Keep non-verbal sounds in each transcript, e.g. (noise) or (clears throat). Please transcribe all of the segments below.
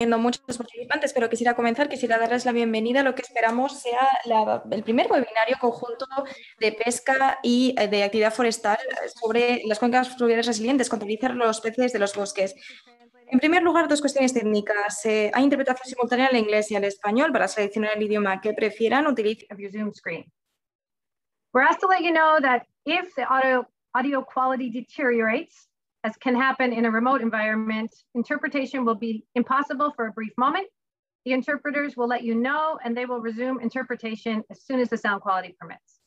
Muchos participantes, pero quisiera comenzar, quisiera darles la bienvenida a lo que esperamos sea el primer webinario conjunto de pesca y eh, de actividad forestal sobre las cuencas fluviales resilientes, contabilizar los peces de los bosques. En primer lugar, dos cuestiones técnicas. Eh, hay interpretación simultánea al inglés y al español para seleccionar el idioma que prefieran. Utilicen your Zoom screen. We're asked to let you know that if the audio, audio quality deteriorates, as can happen in a remote environment, interpretation will be impossible for a brief moment. The interpreters will let you know and they will resume interpretation as soon as the sound quality permits.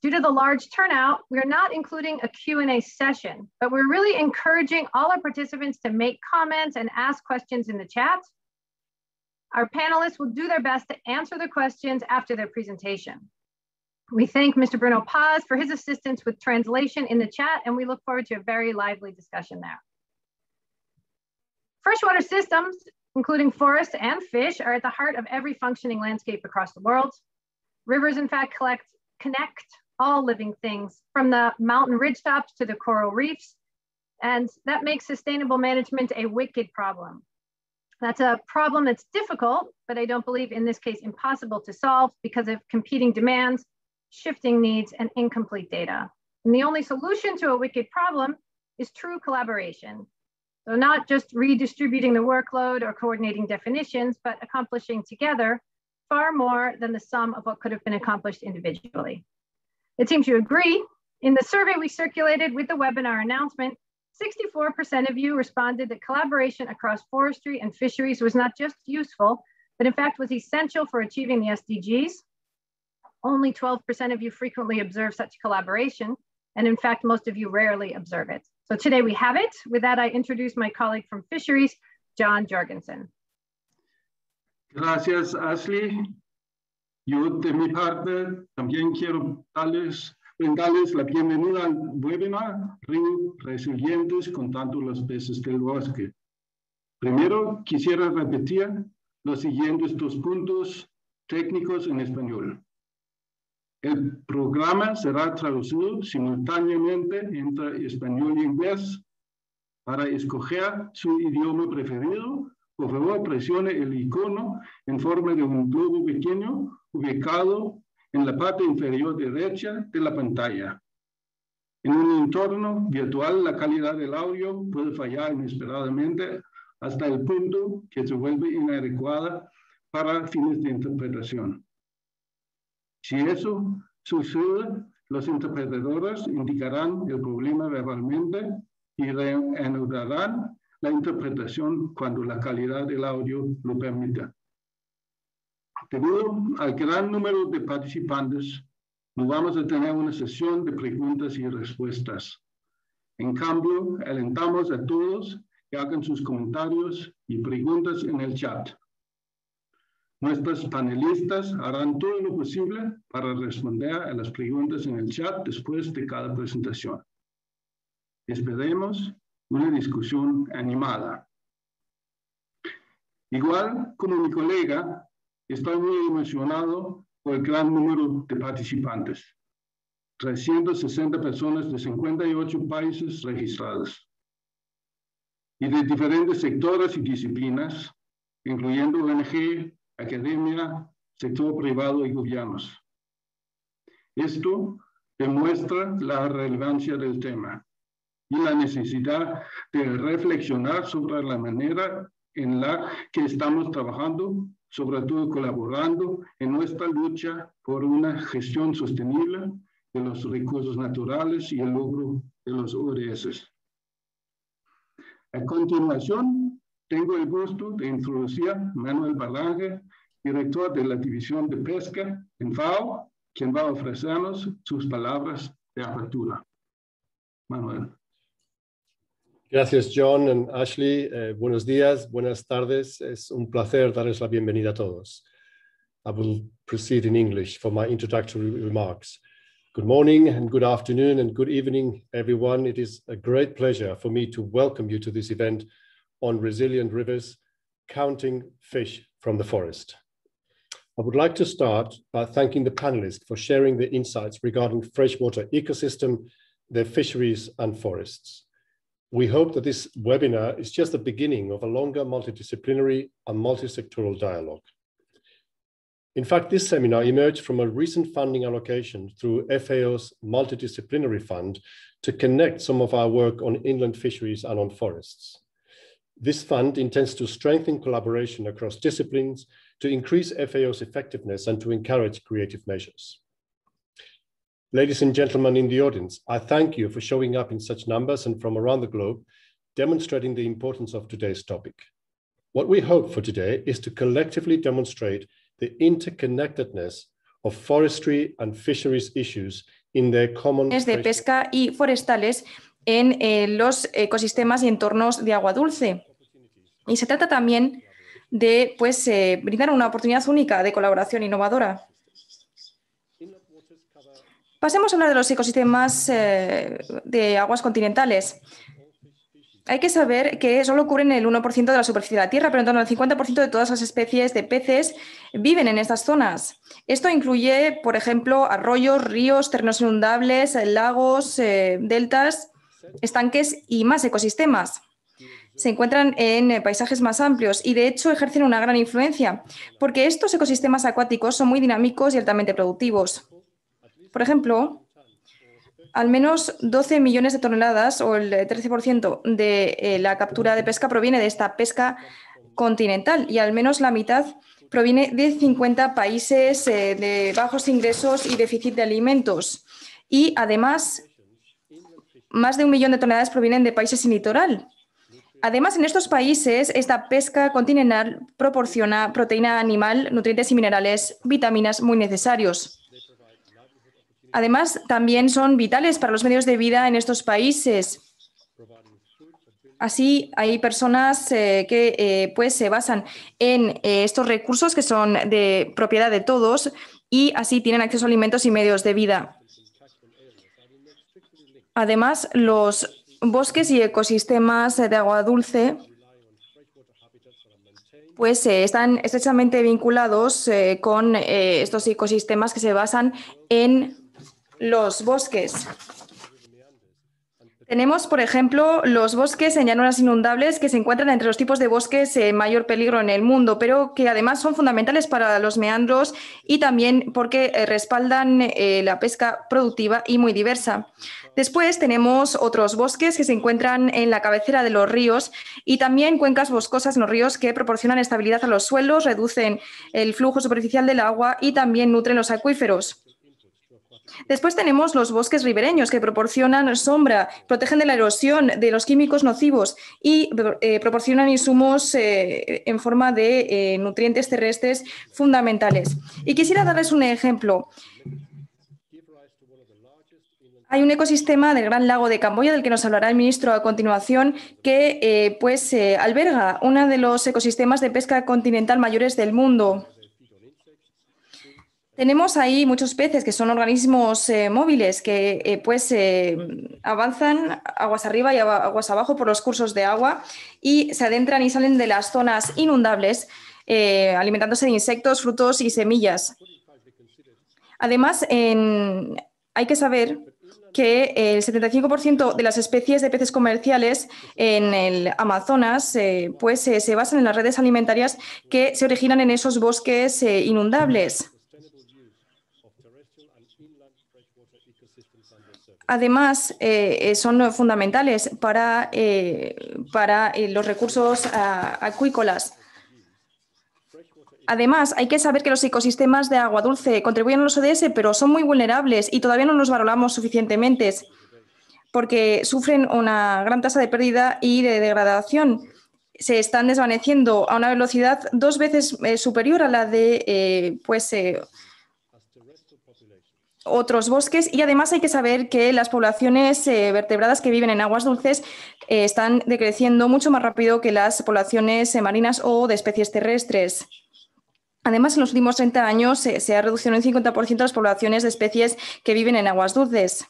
Due to the large turnout, we're not including a Q&A session, but we're really encouraging all our participants to make comments and ask questions in the chat. Our panelists will do their best to answer the questions after their presentation. We thank Mr. Bruno Paz for his assistance with translation in the chat, and we look forward to a very lively discussion there. Freshwater systems, including forests and fish, are at the heart of every functioning landscape across the world. Rivers, in fact, collect, connect all living things from the mountain ridgetops to the coral reefs. And that makes sustainable management a wicked problem. That's a problem that's difficult, but I don't believe in this case impossible to solve because of competing demands shifting needs, and incomplete data. And the only solution to a wicked problem is true collaboration. So not just redistributing the workload or coordinating definitions, but accomplishing together far more than the sum of what could have been accomplished individually. It seems you agree. In the survey we circulated with the webinar announcement, 64% of you responded that collaboration across forestry and fisheries was not just useful, but in fact was essential for achieving the SDGs. Only 12% of you frequently observe such collaboration. And in fact, most of you rarely observe it. So today we have it. With that, I introduce my colleague from Fisheries, John Jorgensen. Gracias, Ashley. Yo de mi parte también quiero darles, brindarles la bienvenida al webinar Resilientes contando los peces del bosque. Primero, quisiera repetir los siguientes dos puntos técnicos en español. El programa será traducido simultáneamente entre español y inglés. Para escoger su idioma preferido, por favor presione el icono en forma de un globo pequeño ubicado en la parte inferior derecha de la pantalla. En un entorno virtual, la calidad del audio puede fallar inesperadamente hasta el punto que se vuelve inadecuada para fines de interpretación. Si eso sucede, los interpretadores indicarán el problema verbalmente y reanudarán la interpretación cuando la calidad del audio lo permita. Debido al gran número de participantes, no vamos a tener una sesión de preguntas y respuestas. En cambio, alentamos a todos que hagan sus comentarios y preguntas en el chat. Nuestros panelistas harán todo lo posible para responder a las preguntas en el chat después de cada presentación. Esperemos una discusión animada. Igual como mi colega, estoy muy emocionado por el gran número de participantes. 360 personas de 58 países registrados y de diferentes sectores y disciplinas, incluyendo ONG, academia, sector privado y gobiernos. Esto demuestra la relevancia del tema y la necesidad de reflexionar sobre la manera en la que estamos trabajando, sobre todo colaborando en nuestra lucha por una gestión sostenible de los recursos naturales y el logro de los ODS. A continuación, tengo el gusto de introducir a Manuel Balange, director de la División de Pesca en FAO, quien va a ofrecernos sus palabras de apertura. Manuel. Gracias, John and Ashley. Eh, buenos días, buenas tardes. Es un placer darles la bienvenida a todos. I will proceed in English for my introductory remarks. Good morning and good afternoon and good evening, everyone. It is a great pleasure for me to welcome you to this event on resilient rivers, counting fish from the forest. I would like to start by thanking the panelists for sharing their insights regarding freshwater ecosystem, their fisheries and forests. We hope that this webinar is just the beginning of a longer multidisciplinary and multi-sectoral dialogue. In fact, this seminar emerged from a recent funding allocation through FAO's multidisciplinary fund to connect some of our work on inland fisheries and on forests. This fund intends to strengthen collaboration across disciplines to increase FAO's effectiveness and to encourage creative measures. Ladies and gentlemen in the audience, I thank you for showing up in such numbers and from around the globe, demonstrating the importance of today's topic. What we hope for today is to collectively demonstrate the interconnectedness of forestry and fisheries issues in their common de pesca y forestales en eh, los ecosistemas y entornos de agua dulce. Y se trata también de pues, eh, brindar una oportunidad única de colaboración innovadora. Pasemos a hablar de los ecosistemas eh, de aguas continentales. Hay que saber que solo cubren el 1% de la superficie de la Tierra, pero en torno al 50% de todas las especies de peces viven en estas zonas. Esto incluye, por ejemplo, arroyos, ríos, terrenos inundables, lagos, eh, deltas, estanques y más ecosistemas. Se encuentran en paisajes más amplios y, de hecho, ejercen una gran influencia, porque estos ecosistemas acuáticos son muy dinámicos y altamente productivos. Por ejemplo, al menos 12 millones de toneladas o el 13% de eh, la captura de pesca proviene de esta pesca continental y al menos la mitad proviene de 50 países eh, de bajos ingresos y déficit de alimentos. Y además, más de un millón de toneladas provienen de países sin litoral. Además, en estos países, esta pesca continental proporciona proteína animal, nutrientes y minerales, vitaminas muy necesarios. Además, también son vitales para los medios de vida en estos países. Así, hay personas eh, que eh, pues, se basan en eh, estos recursos que son de propiedad de todos y así tienen acceso a alimentos y medios de vida. Además, los bosques y ecosistemas de agua dulce pues están estrechamente vinculados con estos ecosistemas que se basan en los bosques. Tenemos, por ejemplo, los bosques en llanuras inundables que se encuentran entre los tipos de bosques en mayor peligro en el mundo, pero que además son fundamentales para los meandros y también porque eh, respaldan eh, la pesca productiva y muy diversa. Después tenemos otros bosques que se encuentran en la cabecera de los ríos y también cuencas boscosas en los ríos que proporcionan estabilidad a los suelos, reducen el flujo superficial del agua y también nutren los acuíferos. Después tenemos los bosques ribereños que proporcionan sombra, protegen de la erosión, de los químicos nocivos y eh, proporcionan insumos eh, en forma de eh, nutrientes terrestres fundamentales. Y quisiera darles un ejemplo. Hay un ecosistema del Gran Lago de Camboya, del que nos hablará el ministro a continuación, que pues, alberga uno de los ecosistemas de pesca continental mayores del mundo. Tenemos ahí muchos peces que son organismos eh, móviles que eh, pues eh, avanzan aguas arriba y aguas abajo por los cursos de agua y se adentran y salen de las zonas inundables alimentándose de insectos, frutos y semillas. Además, hay que saber que el 75% de las especies de peces comerciales en el Amazonas pues, se basan en las redes alimentarias que se originan en esos bosques inundables. Además eh, eh, son fundamentales para, eh, para los recursos acuícolas. Además, hay que saber que los ecosistemas de agua dulce contribuyen a los ODS, pero son muy vulnerables y todavía no los valoramos suficientemente porque sufren una gran tasa de pérdida y de degradación. Se están desvaneciendo a una velocidad dos veces superior a la de pues, otros bosques y además hay que saber que las poblaciones eh, vertebradas que viven en aguas dulces eh, están decreciendo mucho más rápido que las poblaciones eh, marinas o de especies terrestres. Además, en los últimos 30 años se ha reducido en un 50% las poblaciones de especies que viven en aguas dulces.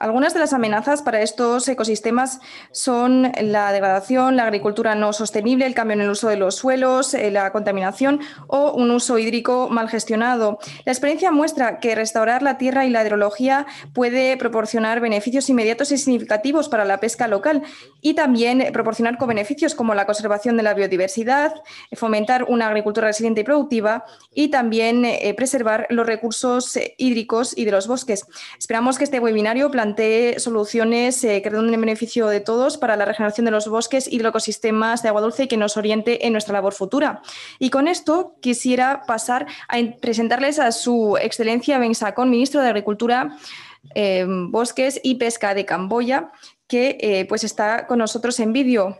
Algunas de las amenazas para estos ecosistemas son la degradación, la agricultura no sostenible, el cambio en el uso de los suelos, eh, la contaminación o un uso hídrico mal gestionado. La experiencia muestra que restaurar la tierra y la hidrología puede proporcionar beneficios inmediatos y significativos para la pesca local y también proporcionar co-beneficios como la conservación de la biodiversidad, fomentar una agricultura resiliente y productiva y también eh, preservar los recursos hídricos y de los bosques. Esperamos que este webinario plantee soluciones eh, que redunden en beneficio de todos para la regeneración de los bosques y los ecosistemas de agua dulce y que nos oriente en nuestra labor futura. Y con esto quisiera pasar a presentarles a su excelencia Ben Sakon, ministro de Agricultura, eh, Bosques y Pesca de Camboya, que eh, pues está con nosotros en vídeo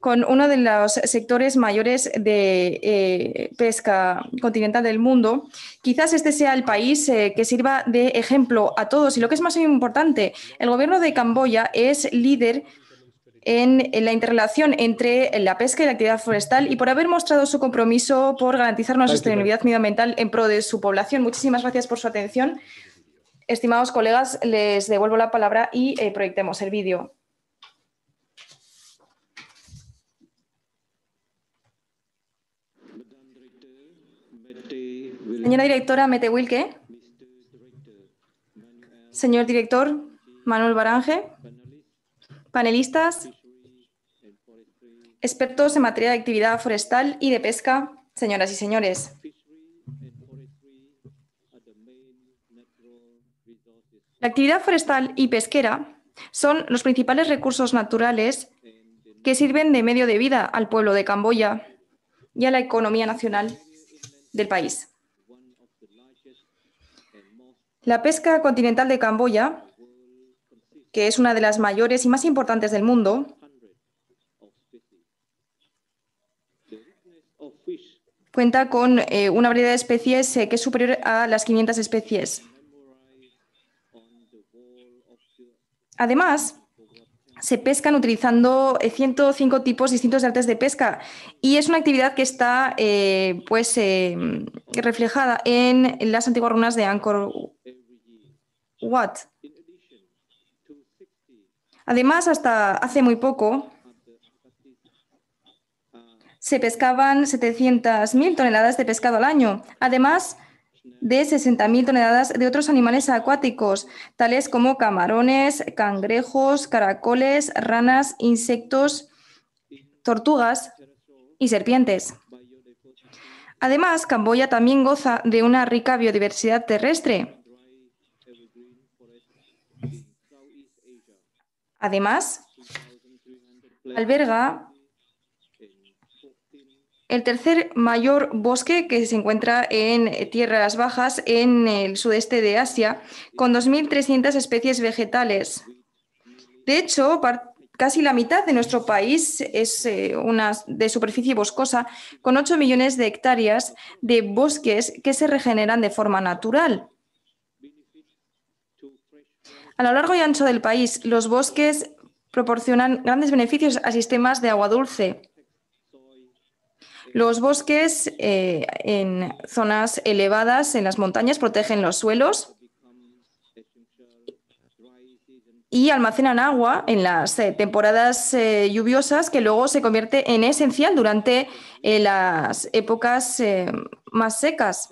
con uno de los sectores mayores de eh, pesca continental del mundo. Quizás este sea el país eh, que sirva de ejemplo a todos. Y lo que es más importante, el gobierno de Camboya es líder en, la interrelación entre la pesca y la actividad forestal y por haber mostrado su compromiso por garantizar una sostenibilidad medioambiental en pro de su población. Muchísimas gracias por su atención. Estimados colegas, les devuelvo la palabra y eh, proyectemos el vídeo. Señora directora Mete Wilke. Señor director Manuel Baranje. Panelistas. Expertos en materia de actividad forestal y de pesca. Señoras y señores. La actividad forestal y pesquera son los principales recursos naturales que sirven de medio de vida al pueblo de Camboya y a la economía nacional del país. La pesca continental de Camboya, que es una de las mayores y más importantes del mundo, cuenta con eh, una variedad de especies eh, que es superior a las 500 especies. Además, se pescan utilizando 105 eh, tipos distintos de artes de pesca y es una actividad que está eh, pues, eh, reflejada en las antiguas runas de Angkor Wat. Además, hasta hace muy poco se pescaban 700.000 toneladas de pescado al año. Además, de 60.000 toneladas de otros animales acuáticos, tales como camarones, cangrejos, caracoles, ranas, insectos, tortugas y serpientes. Además, Camboya también goza de una rica biodiversidad terrestre. Además, alberga el tercer mayor bosque que se encuentra en tierras bajas en el sudeste de Asia, con 2.300 especies vegetales. De hecho, casi la mitad de nuestro país es eh, de superficie boscosa, con 8 millones de hectáreas de bosques que se regeneran de forma natural. A lo largo y ancho del país, los bosques proporcionan grandes beneficios a sistemas de agua dulce, los bosques eh, en zonas elevadas, en las montañas, protegen los suelos y almacenan agua en las eh, temporadas eh, lluviosas que luego se convierte en esencial durante las épocas más secas.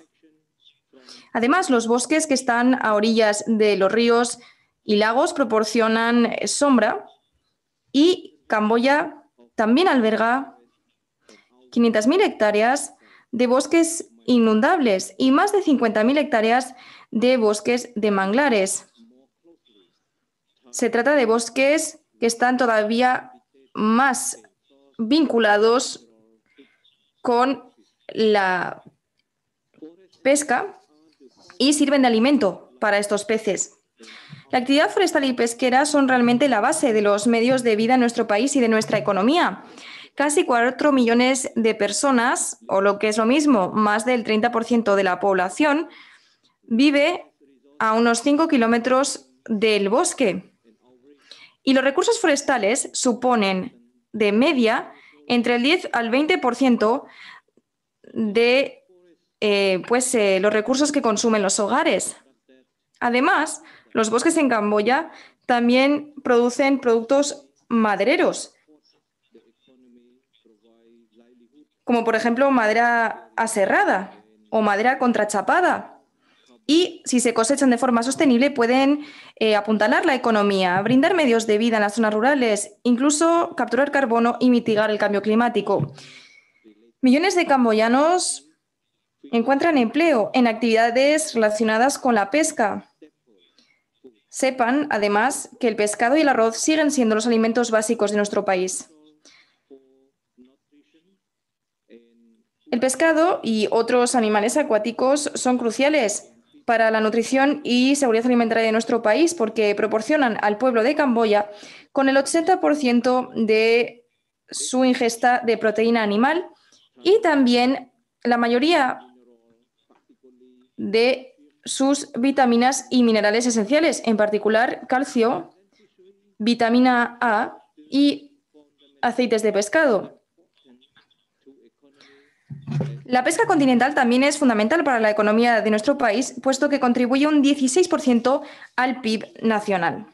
Además, los bosques que están a orillas de los ríos y lagos proporcionan sombra y Camboya también alberga 500.000 hectáreas de bosques inundables y más de 50.000 hectáreas de bosques de manglares. Se trata de bosques que están todavía más vinculados con la pesca y sirven de alimento para estos peces. La actividad forestal y pesquera son realmente la base de los medios de vida en nuestro país y de nuestra economía. Casi 4 millones de personas, o lo que es lo mismo, más del 30% de la población, vive a unos 5 kilómetros del bosque. Y los recursos forestales suponen de media entre el 10 al 20% de eh, pues, eh, los recursos que consumen los hogares. Además, los bosques en Camboya también producen productos madereros, como por ejemplo madera aserrada o madera contrachapada. Y si se cosechan de forma sostenible, pueden eh, apuntalar la economía, brindar medios de vida en las zonas rurales, incluso capturar carbono y mitigar el cambio climático. Millones de camboyanos encuentran empleo en actividades relacionadas con la pesca. Sepan, además, que el pescado y el arroz siguen siendo los alimentos básicos de nuestro país. El pescado y otros animales acuáticos son cruciales para la nutrición y seguridad alimentaria de nuestro país porque proporcionan al pueblo de Camboya con el 80% de su ingesta de proteína animal y también la mayoría de sus vitaminas y minerales esenciales, en particular calcio, vitamina A y aceites de pescado. La pesca continental también es fundamental para la economía de nuestro país, puesto que contribuye un 16% al PIB nacional.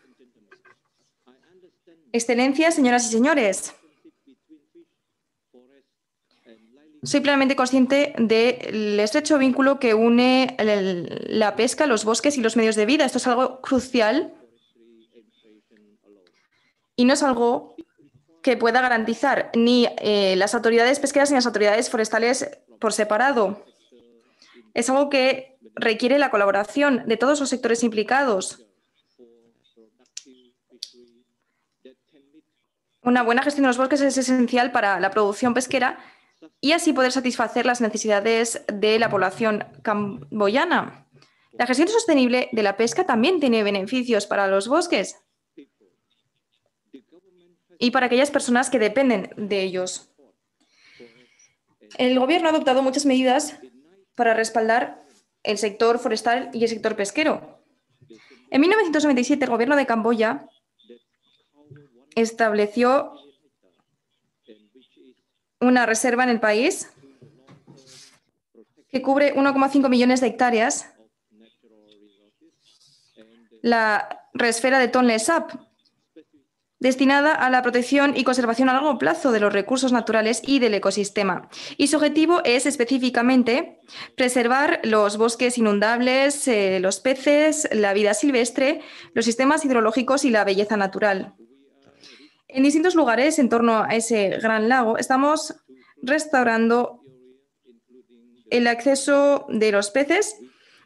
Excelencias, señoras y señores, soy plenamente consciente del estrecho vínculo que une la pesca, los bosques y los medios de vida. Esto es algo crucial y no es algo que pueda garantizar ni eh, las autoridades pesqueras ni las autoridades forestales por separado. Es algo que requiere la colaboración de todos los sectores implicados. Una buena gestión de los bosques es esencial para la producción pesquera y así poder satisfacer las necesidades de la población camboyana. La gestión sostenible de la pesca también tiene beneficios para los bosques y para aquellas personas que dependen de ellos. El Gobierno ha adoptado muchas medidas para respaldar el sector forestal y el sector pesquero. En 1997, el Gobierno de Camboya estableció una reserva en el país que cubre 1,5 millones de hectáreas, la resfera de Tonle Sap, destinada a la protección y conservación a largo plazo de los recursos naturales y del ecosistema. Y su objetivo es específicamente preservar los bosques inundables, eh, los peces, la vida silvestre, los sistemas hidrológicos y la belleza natural. En distintos lugares en torno a ese gran lago estamos restaurando el acceso de los peces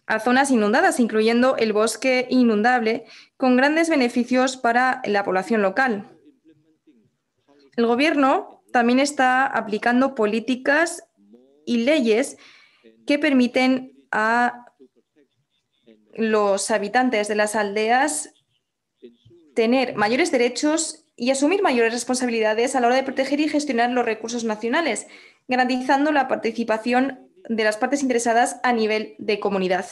a zonas inundadas, incluyendo el bosque inundable, con grandes beneficios para la población local. El Gobierno también está aplicando políticas y leyes que permiten a los habitantes de las aldeas tener mayores derechos y asumir mayores responsabilidades a la hora de proteger y gestionar los recursos nacionales, garantizando la participación de las partes interesadas a nivel de comunidad.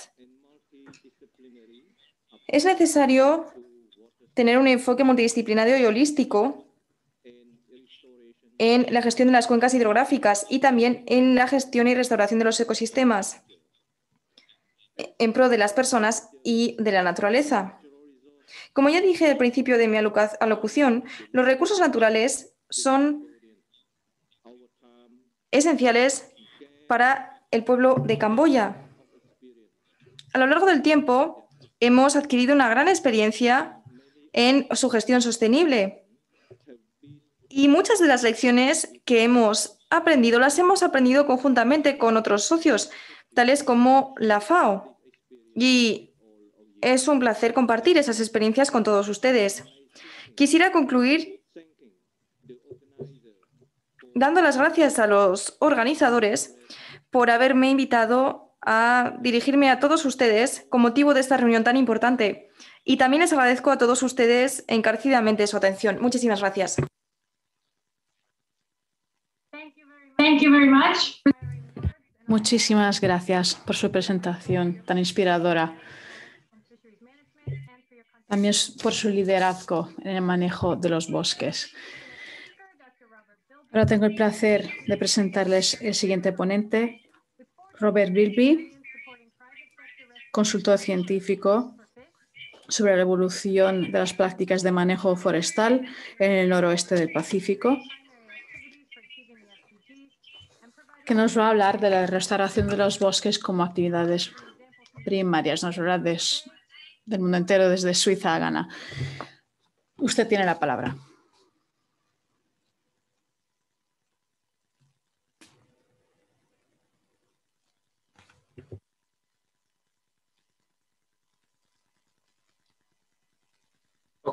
Es necesario tener un enfoque multidisciplinario y holístico en la gestión de las cuencas hidrográficas y también en la gestión y restauración de los ecosistemas en pro de las personas y de la naturaleza. Como ya dije al principio de mi alocución, los recursos naturales son esenciales para el pueblo de Camboya. A lo largo del tiempo hemos adquirido una gran experiencia en su gestión sostenible y muchas de las lecciones que hemos aprendido las hemos aprendido conjuntamente con otros socios, tales como la FAO. Y es un placer compartir esas experiencias con todos ustedes. Quisiera concluir dando las gracias a los organizadores por haberme invitado a dirigirme a todos ustedes con motivo de esta reunión tan importante. Y también les agradezco a todos ustedes encarecidamente su atención. Muchísimas gracias. Muchísimas gracias por su presentación tan inspiradora. También por su liderazgo en el manejo de los bosques. Ahora tengo el placer de presentarles el siguiente ponente, Robert Bilby, consultor científico sobre la evolución de las prácticas de manejo forestal en el noroeste del Pacífico, que nos va a hablar de la restauración de los bosques como actividades primarias. Nos va a hablar del mundo entero, desde Suiza a Ghana. Usted tiene la palabra.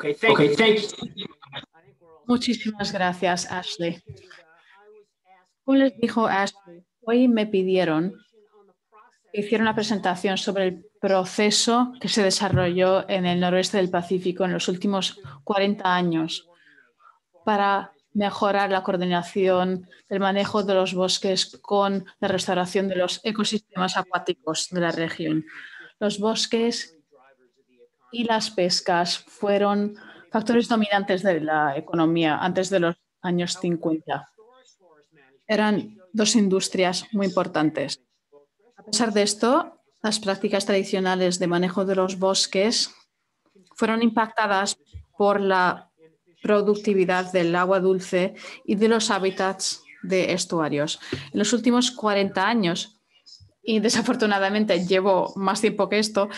Okay, thank, okay, thank you. Muchísimas gracias, Ashley. Como les dijo Ashley, hoy me pidieron que hiciera una presentación sobre el proceso que se desarrolló en el noroeste del Pacífico en los últimos 40 años para mejorar la coordinación del manejo de los bosques con la restauración de los ecosistemas acuáticos de la región. Los bosques y las pescas fueron factores dominantes de la economía antes de los años 50. Eran dos industrias muy importantes. A pesar de esto, las prácticas tradicionales de manejo de los bosques fueron impactadas por la productividad del agua dulce y de los hábitats de estuarios. En los últimos 40 años, y desafortunadamente llevo más tiempo que esto,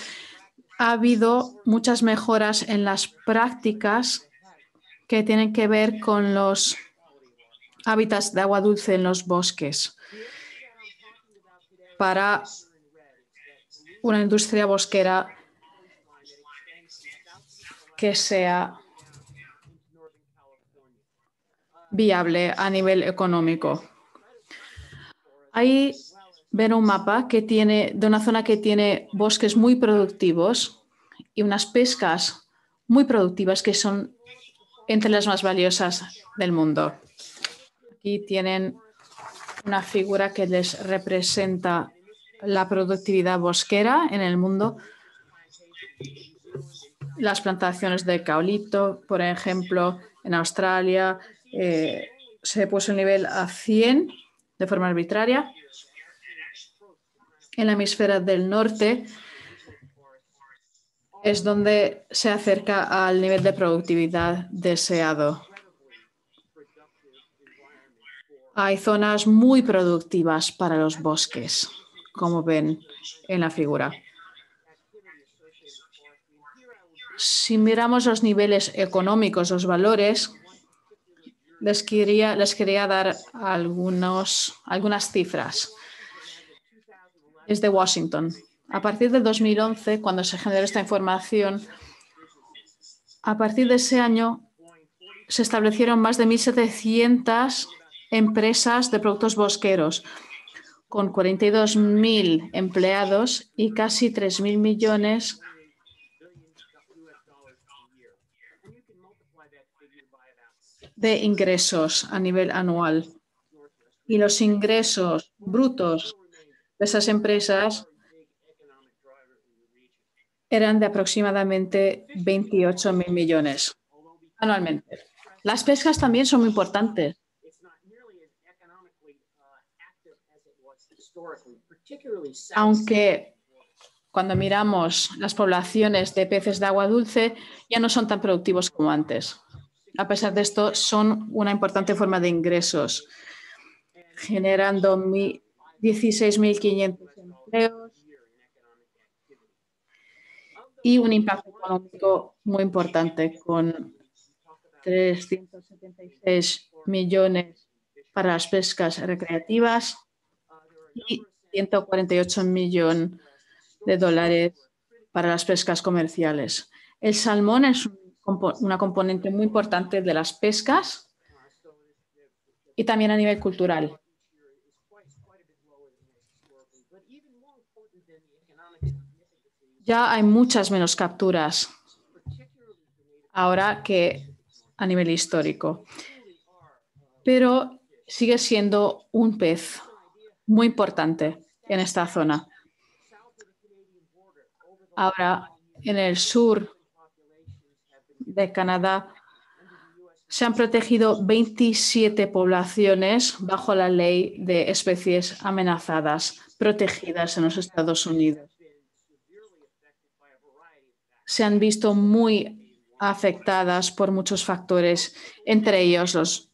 ha habido muchas mejoras en las prácticas que tienen que ver con los hábitats de agua dulce en los bosques para una industria bosquera que sea viable a nivel económico. Ahí ven un mapa que tiene, de una zona que tiene bosques muy productivos y unas pescas muy productivas que son entre las más valiosas del mundo. Aquí tienen una figura que les representa la productividad bosquera en el mundo. Las plantaciones de caolito, por ejemplo, en Australia eh, se puso el nivel a 100 de forma arbitraria en la hemisfera del norte es donde se acerca al nivel de productividad deseado. Hay zonas muy productivas para los bosques, como ven en la figura. Si miramos los niveles económicos, los valores, les quería, les quería dar algunos, algunas cifras es de Washington. A partir de 2011, cuando se generó esta información, a partir de ese año se establecieron más de 1.700 empresas de productos bosqueros, con 42.000 empleados y casi 3.000 millones de ingresos a nivel anual. Y los ingresos brutos esas empresas eran de aproximadamente 28 mil millones anualmente. Las pescas también son muy importantes. Aunque cuando miramos las poblaciones de peces de agua dulce ya no son tan productivos como antes. A pesar de esto, son una importante forma de ingresos, generando 16.500 empleos y un impacto económico muy importante con 376 millones para las pescas recreativas y 148 millones de dólares para las pescas comerciales. El salmón es una componente muy importante de las pescas y también a nivel cultural. Ya hay muchas menos capturas ahora que a nivel histórico. Pero sigue siendo un pez muy importante en esta zona. Ahora, en el sur de Canadá, se han protegido 27 poblaciones bajo la ley de especies amenazadas protegidas en los Estados Unidos. se han visto muy afectadas por muchos factores, entre ellos los,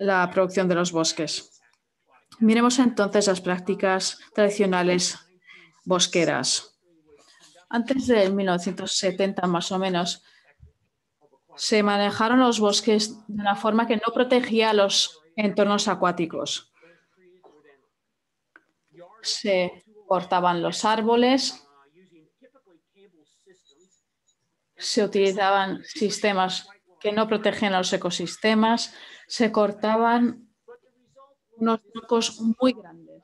la producción de los bosques. Miremos entonces las prácticas tradicionales bosqueras. Antes del 1970 más o menos, se manejaron los bosques de una forma que no protegía los entornos acuáticos. Se cortaban los árboles, se utilizaban sistemas que no protegen los ecosistemas, se cortaban unos troncos muy grandes.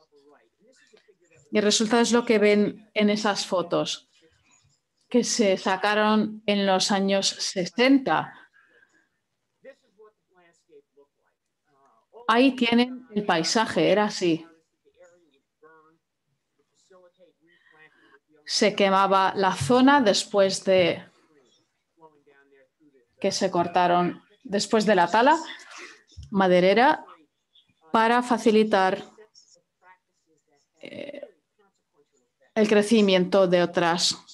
Y el resultado es lo que ven en esas fotos que se sacaron en los años 60. Ahí tienen el paisaje, era así. Se quemaba la zona después de que se cortaron después de la tala maderera para facilitar eh, el crecimiento de otras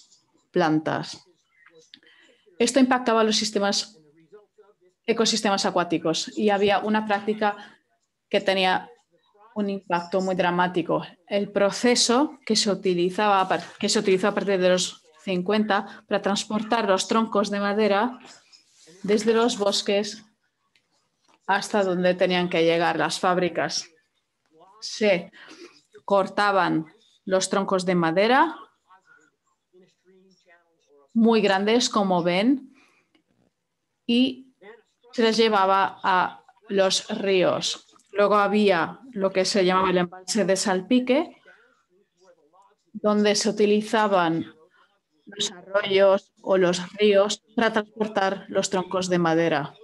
plantas. Esto impactaba los sistemas, ecosistemas acuáticos y había una práctica que tenía un impacto muy dramático. El proceso que se, utilizaba, que se utilizó a partir de los 50 para transportar los troncos de madera desde los bosques hasta donde tenían que llegar las fábricas. Se cortaban los troncos de madera muy grandes, como ven, y se les llevaba a los ríos. Luego había lo que se llamaba el embalse de salpique, donde se utilizaban los arroyos o los ríos para transportar los troncos de madera.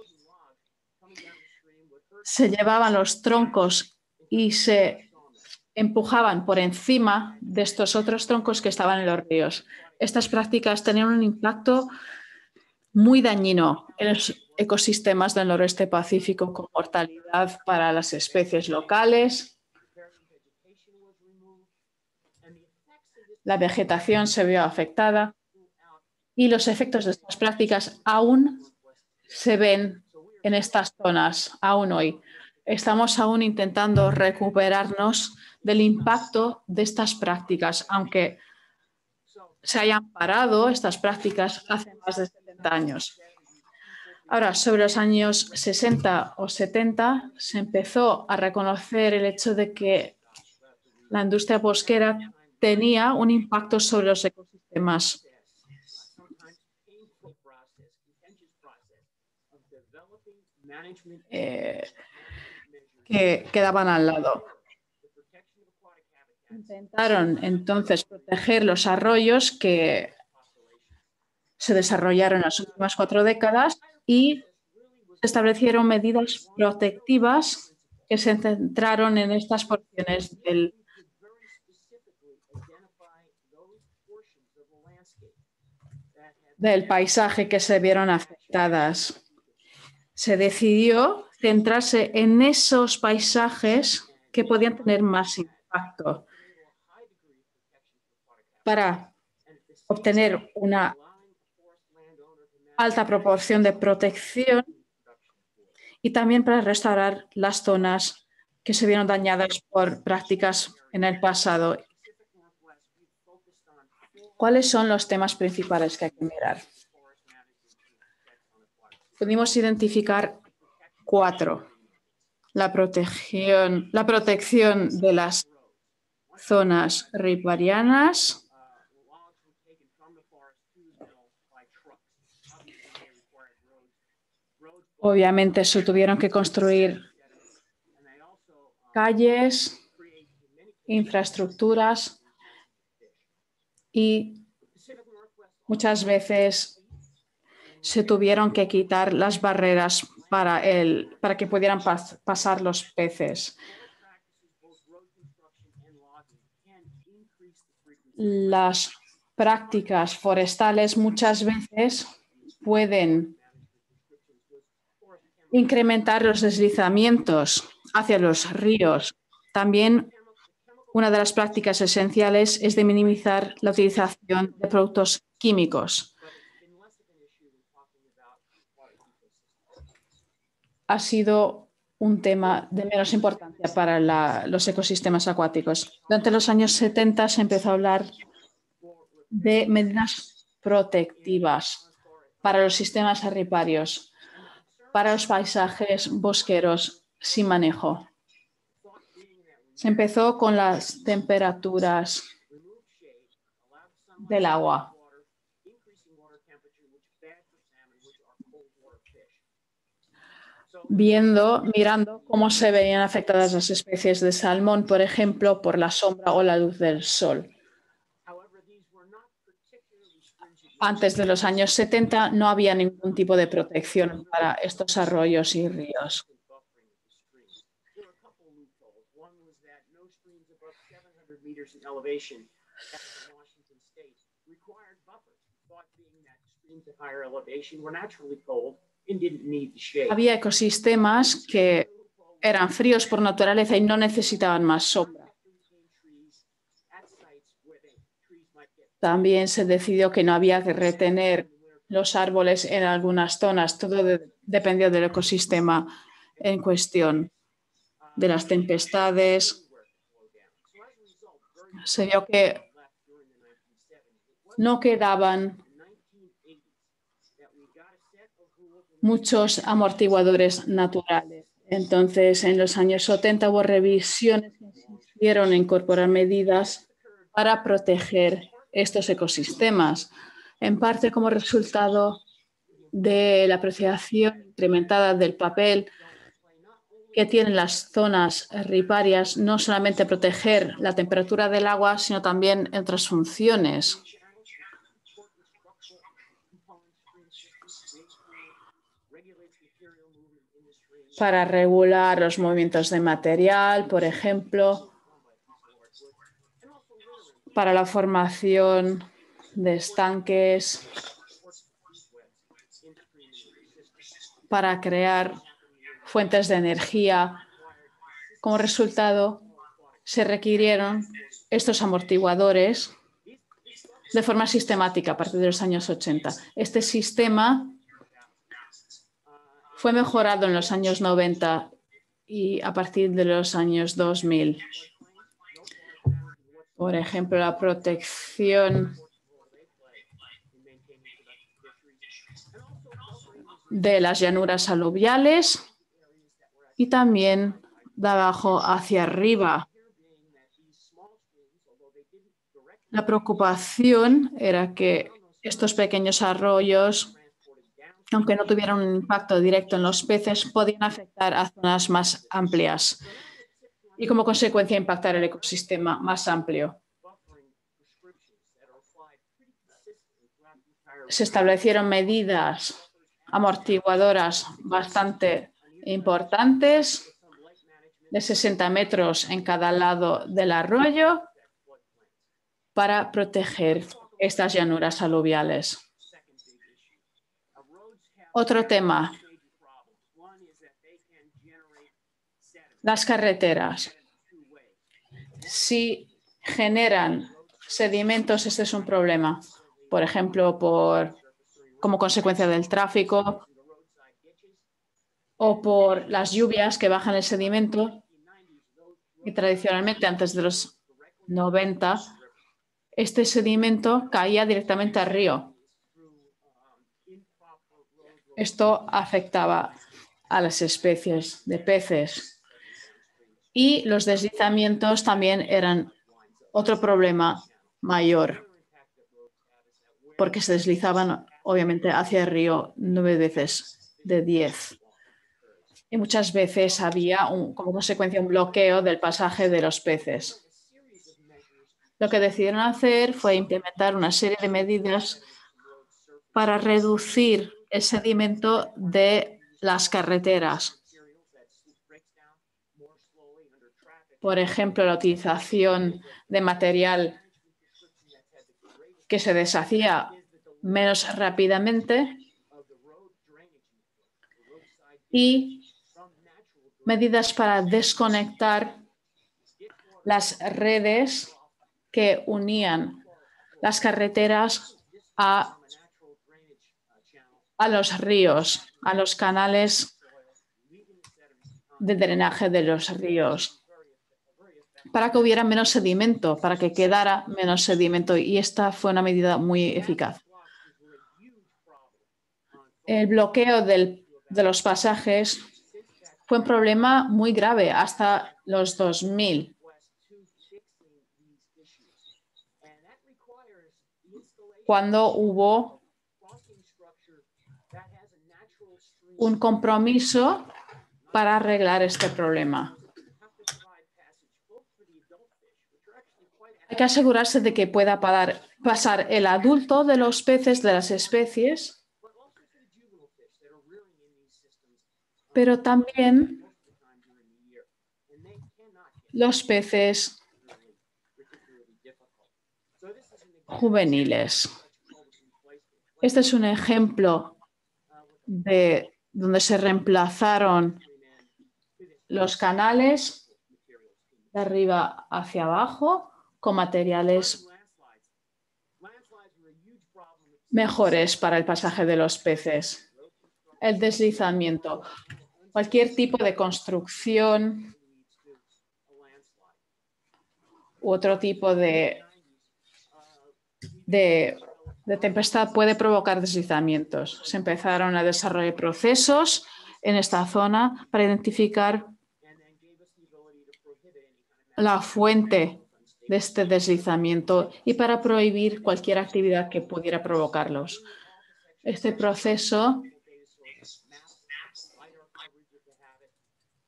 Se llevaban los troncos y se empujaban por encima de estos otros troncos que estaban en los ríos. Estas prácticas tenían un impacto muy dañino en los ecosistemas del noroeste pacífico con mortalidad para las especies locales. La vegetación se vio afectada y los efectos de estas prácticas aún se ven en estas zonas, aún hoy. Estamos aún intentando recuperarnos del impacto de estas prácticas, aunque se hayan parado estas prácticas hace más de 70 años. Ahora, sobre los años 60 o 70 se empezó a reconocer el hecho de que la industria bosquera tenía un impacto sobre los ecosistemas Eh, que quedaban al lado. Intentaron entonces proteger los arroyos que se desarrollaron en las últimas cuatro décadas y establecieron medidas protectivas que se centraron en estas porciones del, del paisaje que se vieron afectadas. Se decidió centrarse en esos paisajes que podían tener más impacto para obtener una alta proporción de protección y también para restaurar las zonas que se vieron dañadas por prácticas en el pasado. ¿Cuáles son los temas principales que hay que mirar? pudimos identificar cuatro. La protección, la protección de las zonas riparianas, Obviamente se tuvieron que construir calles, infraestructuras y muchas veces se tuvieron que quitar las barreras para, el, para que pudieran pasar los peces. Las prácticas forestales muchas veces pueden incrementar los deslizamientos hacia los ríos. También una de las prácticas esenciales es de minimizar la utilización de productos químicos. Ha sido un tema de menos importancia para los ecosistemas acuáticos. Durante los años 70 se empezó a hablar de medidas protectivas para los sistemas riparios para los paisajes bosqueros sin manejo. Se empezó con las temperaturas del agua. Viendo, mirando cómo se veían afectadas las especies de salmón, por ejemplo, por la sombra o la luz del sol. Antes de los años 70 no había ningún tipo de protección para estos arroyos y ríos. Había ecosistemas que eran fríos por naturaleza y no necesitaban más sombra. También se decidió que no había que retener los árboles en algunas zonas. Todo dependió del ecosistema en cuestión, de las tempestades. Se vio que no quedaban muchos amortiguadores naturales. Entonces, en los años 70 hubo revisiones que insistieron en incorporar medidas para proteger estos ecosistemas, en parte como resultado de la apreciación incrementada del papel que tienen las zonas riparias, no solamente proteger la temperatura del agua, sino también otras funciones para regular los movimientos de material, por ejemplo, para la formación de estanques, para crear fuentes de energía. Como resultado, se requirieron estos amortiguadores de forma sistemática a partir de los años 80. Este sistema fue mejorado en los años 90 y a partir de los años 2000. Por ejemplo, la protección de las llanuras aluviales y también de abajo hacia arriba. La preocupación era que estos pequeños arroyos aunque no tuvieran un impacto directo en los peces, podían afectar a zonas más amplias y como consecuencia impactar el ecosistema más amplio. Se establecieron medidas amortiguadoras bastante importantes de 60 metros en cada lado del arroyo para proteger estas llanuras aluviales. Otro tema. Las carreteras. Si generan sedimentos, este es un problema. Por ejemplo, por, como consecuencia del tráfico o por las lluvias que bajan el sedimento. Y tradicionalmente, antes de los 90, este sedimento caía directamente al río esto afectaba a las especies de peces. Y los deslizamientos también eran otro problema mayor, porque se deslizaban obviamente hacia el río nueve veces de diez. Y muchas veces había como consecuencia un bloqueo del pasaje de los peces. Lo que decidieron hacer fue implementar una serie de medidas para reducir el sedimento de las carreteras. Por ejemplo, la utilización de material que se deshacía menos rápidamente y medidas para desconectar las redes que unían las carreteras a los ríos, a los canales de drenaje de los ríos para que hubiera menos sedimento, para que quedara menos sedimento. Y esta fue una medida muy eficaz. El bloqueo de los pasajes fue un problema muy grave hasta los 2000. cuando hubo un compromiso para arreglar este problema. Hay que asegurarse de que pueda pasar el adulto de los peces de las especies, pero también los peces juveniles. Este es un ejemplo de donde se reemplazaron los canales de arriba hacia abajo con materiales mejores para el pasaje de los peces. El deslizamiento. Cualquier tipo de construcción u otro tipo de, de, de tempestad puede provocar deslizamientos. Se empezaron a desarrollar procesos en esta zona para identificar la fuente de este deslizamiento y para prohibir cualquier actividad que pudiera provocarlos. Este proceso,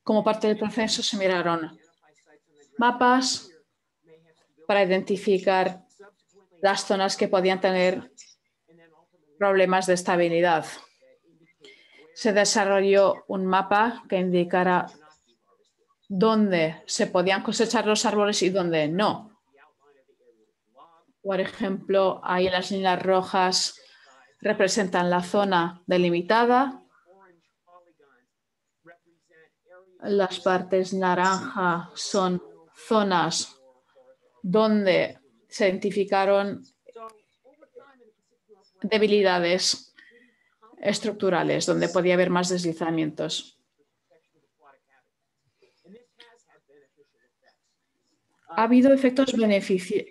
como parte del proceso, se miraron mapas para identificar las zonas que podían tener problemas de estabilidad. Se desarrolló un mapa que indicara dónde se podían cosechar los árboles y dónde no. Por ejemplo, ahí las líneas rojas representan la zona delimitada. Las partes naranja son zonas donde se identificaron debilidades estructurales, donde podía haber más deslizamientos. Ha habido efectos benefici-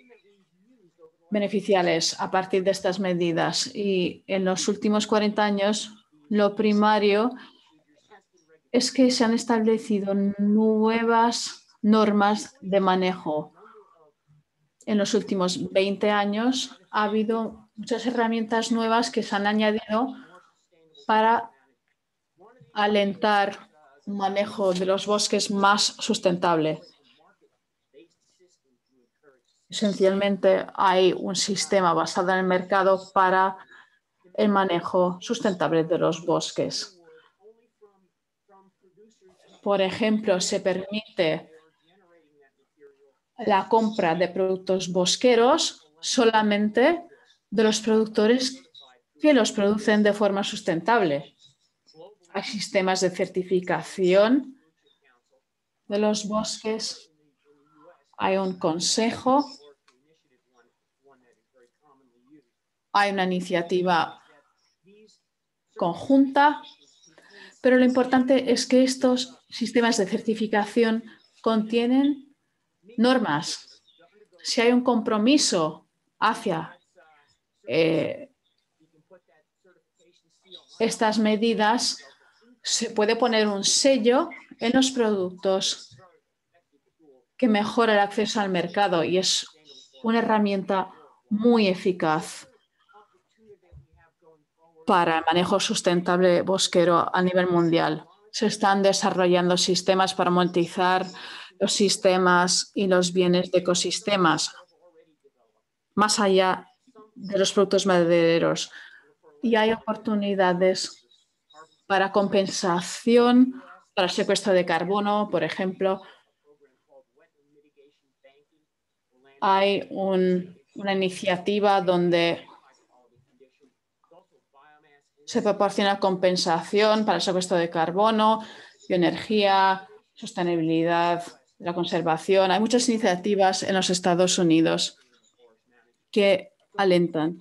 beneficiales a partir de estas medidas y en los últimos 40 años lo primario es que se han establecido nuevas normas de manejo. En los últimos 20 años ha habido muchas herramientas nuevas que se han añadido para alentar un manejo de los bosques más sustentable. Esencialmente hay un sistema basado en el mercado para el manejo sustentable de los bosques. Por ejemplo, se permite la compra de productos bosqueros solamente de los productores que los producen de forma sustentable. Hay sistemas de certificación de los bosques. Hay un consejo. Hay una iniciativa conjunta. Pero lo importante es que estos sistemas de certificación contienen normas. Si hay un compromiso hacia eh, estas medidas, se puede poner un sello en los productos que mejora el acceso al mercado y es una herramienta muy eficaz para el manejo sustentable bosquero a nivel mundial. Se están desarrollando sistemas para monetizar los sistemas y los bienes de ecosistemas más allá de los productos madereros. Y hay oportunidades para compensación, para secuestro de carbono, por ejemplo. Hay un- una iniciativa donde se proporciona compensación para el secuestro de carbono, bioenergía, sostenibilidad, la conservación. Hay muchas iniciativas en los Estados Unidos que alentan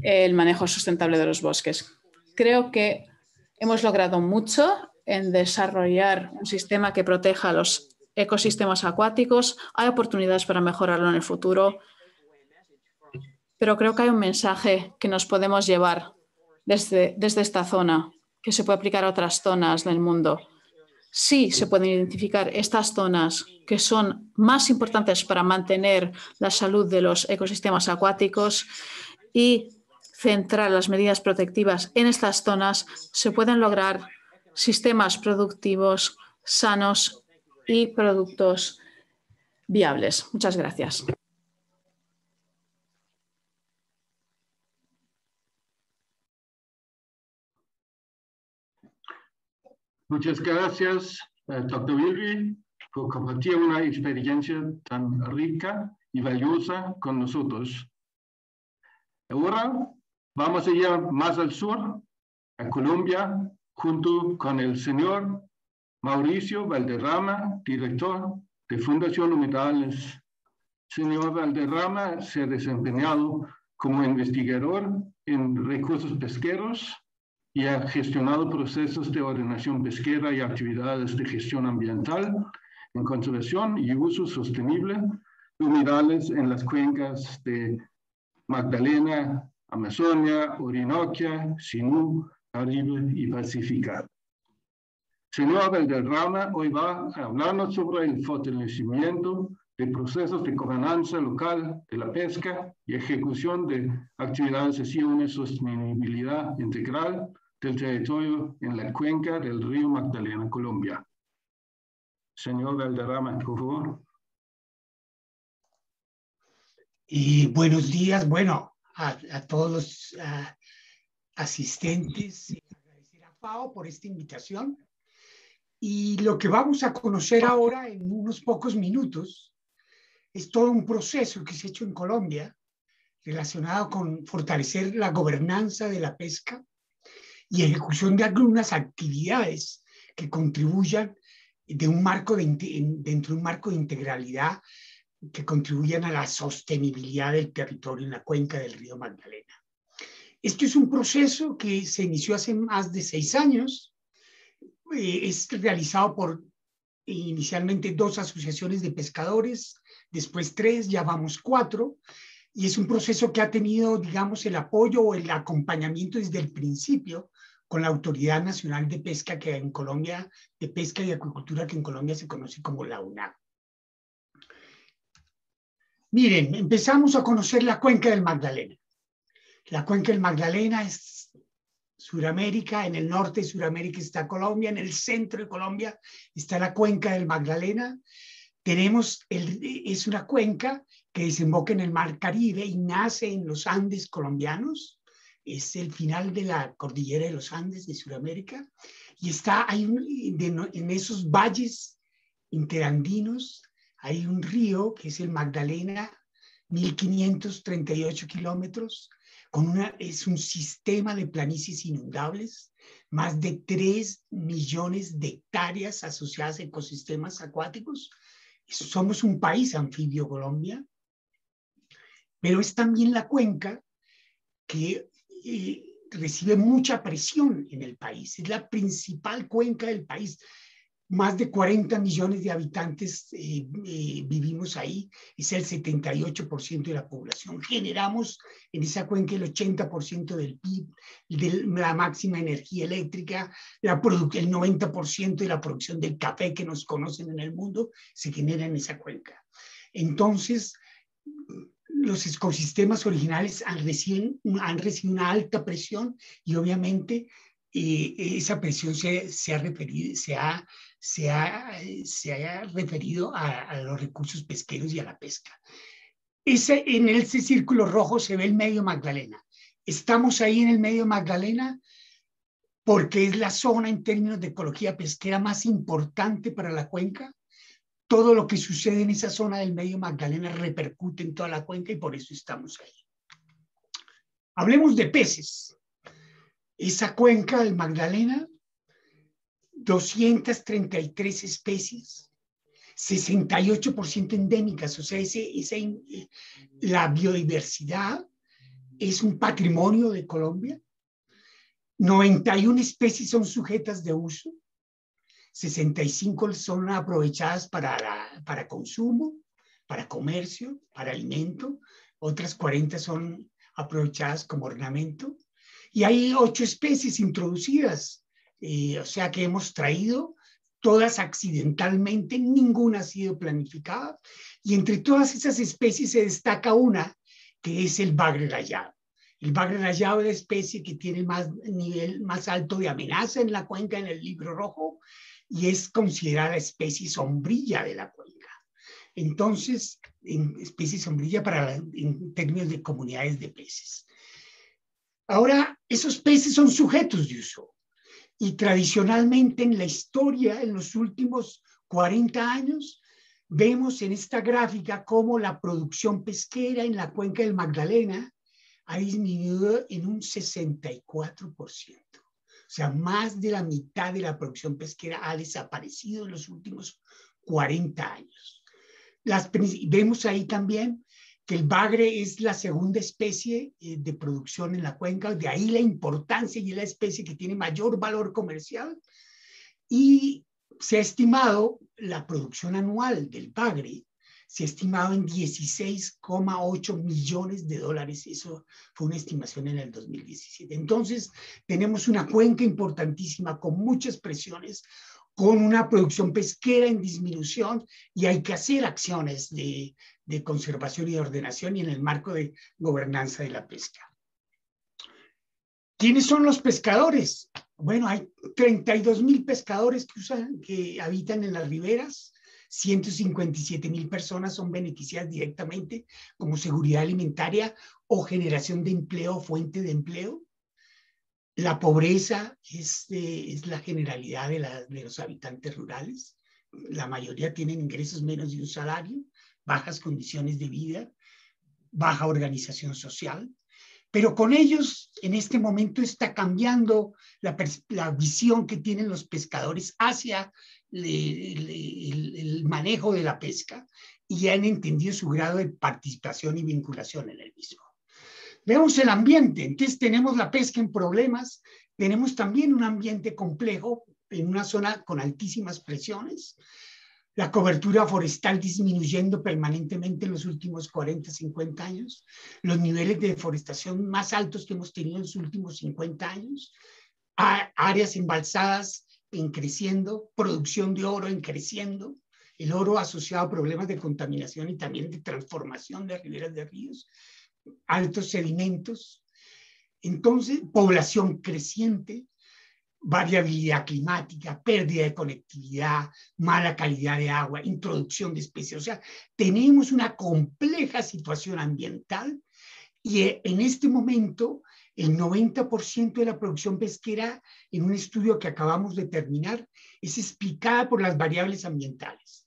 el manejo sustentable de los bosques. Creo que hemos logrado mucho en desarrollar un sistema que proteja los ecosistemas acuáticos. Hay oportunidades para mejorarlo en el futuro, pero creo que hay un mensaje que nos podemos llevar desde, esta zona, que se puede aplicar a otras zonas del mundo. Sí se pueden identificar estas zonas que son más importantes para mantener la salud de los ecosistemas acuáticos y centrar las medidas protectivas en estas zonas, se pueden lograr sistemas productivos sanos y productos viables. Muchas gracias. Muchas gracias, eh, doctor Wilby, por compartir una experiencia tan rica y valiosa con nosotros. Ahora vamos a ir más al sur, a Colombia, junto con el señor Mauricio Valderrama, director de Fundación Humedales. Señor Valderrama se ha desempeñado como investigador en recursos pesqueros y ha gestionado procesos de ordenación pesquera y actividades de gestión ambiental en conservación y uso sostenible de humedales en las cuencas de Magdalena, Amazonia, Orinoquia, Sinú, Caribe y Pacífica. Señor Valderrama hoy va a hablarnos sobre el fortalecimiento de procesos de gobernanza local de la pesca y ejecución de actividades de sostenibilidad integral del territorio en la cuenca del río Magdalena, Colombia. Señor Valderrama, por favor. Y buenos días, bueno, a, todos los asistentes y agradecer a FAO por esta invitación. Y lo que vamos a conocer ahora en unos pocos minutos es todo un proceso que se ha hecho en Colombia relacionado con fortalecer la gobernanza de la pesca y ejecución de algunas actividades que contribuyan de un marco de, dentro de un marco de integralidad que contribuyan a la sostenibilidad del territorio en la cuenca del río Magdalena. Esto es un proceso que se inició hace más de seis años. Eh, es realizado por inicialmente dos asociaciones de pescadores, después tres, ya vamos cuatro, y es un proceso que ha tenido, digamos, el apoyo o el acompañamiento desde el principio con la Autoridad Nacional de Pesca que en Colombia, de Pesca y Acuicultura que en Colombia se conoce como la UNAM. Miren, empezamos a conocer la cuenca del Magdalena. La cuenca del Magdalena es Suramérica, en el norte de Suramérica está Colombia, en el centro de Colombia está la cuenca del Magdalena. Tenemos, el, es una cuenca que desemboca en el Mar Caribe y nace en los Andes colombianos es el final de la cordillera de los Andes de Sudamérica y está hay en esos valles interandinos hay un río que es el Magdalena, 1538 kilómetros, con una, es un sistema de planicies inundables, más de 3 millones de hectáreas asociadas a ecosistemas acuáticos. Somos un país anfibio Colombia, pero es también la cuenca que recibe mucha presión en el país. Es la principal cuenca del país. Más de 40 millones de habitantes eh, eh, vivimos ahí, es el 78% de la población. Generamos en esa cuenca el 80% del PIB, de la máxima energía eléctrica, la el 90% de la producción del café que nos conocen en el mundo se genera en esa cuenca. Entonces, los ecosistemas originales han, han recibido una alta presión y obviamente eh, esa presión se, se, ha referido, se, ha, se, ha, se ha referido a, a, los recursos pesqueros y a la pesca. Ese, en ese círculo rojo se ve el medio Magdalena. Estamos ahí en el medio Magdalena porque es la zona en términos de ecología pesquera más importante para la cuenca todo lo que sucede en esa zona del medio Magdalena repercute en toda la cuenca y por eso estamos ahí. Hablemos de peces. Esa cuenca del Magdalena, 233 especies, 68% endémicas, o sea, ese, la biodiversidad es un patrimonio de Colombia. 91 especies son sujetas de uso 65 son aprovechadas para, para consumo, para comercio, para alimento, otras 40 son aprovechadas como ornamento. Y hay ocho especies introducidas, eh, o sea que hemos traído todas accidentalmente, ninguna ha sido planificada. Y entre todas esas especies se destaca una, que es el bagre rayado. El bagre rayado es la especie que tiene más nivel más alto de amenaza en la cuenca en el libro rojo y es considerada especie sombrilla de la cuenca. Entonces, en especie sombrilla para, en términos de comunidades de peces. Ahora, esos peces son sujetos de uso y tradicionalmente en la historia, en los últimos 40 años, vemos en esta gráfica cómo la producción pesquera en la cuenca del Magdalena ha disminuido en un 64%. O sea, más de la mitad de la producción pesquera ha desaparecido en los últimos 40 años. Las, vemos ahí también que el bagre es la segunda especie eh, de producción en la cuenca, de ahí la importancia y es la especie que tiene mayor valor comercial. Y se ha estimado la producción anual del bagre, se ha estimado en 16,8 millones de dólares. Eso fue una estimación en el 2017. Entonces, tenemos una cuenca importantísima con muchas presiones, con una producción pesquera en disminución y hay que hacer acciones de, de conservación y de ordenación y en el marco de gobernanza de la pesca. ¿Quiénes son los pescadores? Bueno, hay 32 mil pescadores que, usan, que habitan en las riberas, 157 mil personas son beneficiadas directamente como seguridad alimentaria o generación de empleo, fuente de empleo. La pobreza es, es la generalidad de, de los habitantes rurales. La mayoría tienen ingresos menos de un salario bajas condiciones de vida, baja organización social, pero con ellos en este momento está cambiando la, visión que tienen los pescadores hacia el, manejo de la pesca y han entendido su grado de participación y vinculación en el mismo. Vemos el ambiente, entonces tenemos la pesca en problemas, tenemos también un ambiente complejo en una zona con altísimas presiones, la cobertura forestal disminuyendo permanentemente en los últimos 40, 50 años, los niveles de deforestación más altos que hemos tenido en los últimos 50 años, áreas embalsadas en creciendo, producción de oro en creciendo, el oro asociado a problemas de contaminación y también de transformación de riberas de ríos, altos sedimentos, entonces población creciente, variabilidad climática, pérdida de conectividad, mala calidad de agua, introducción de especies. O sea, tenemos una compleja situación ambiental y eh, en este momento el 90% de la producción pesquera en un estudio que acabamos de terminar es explicada por las variables ambientales.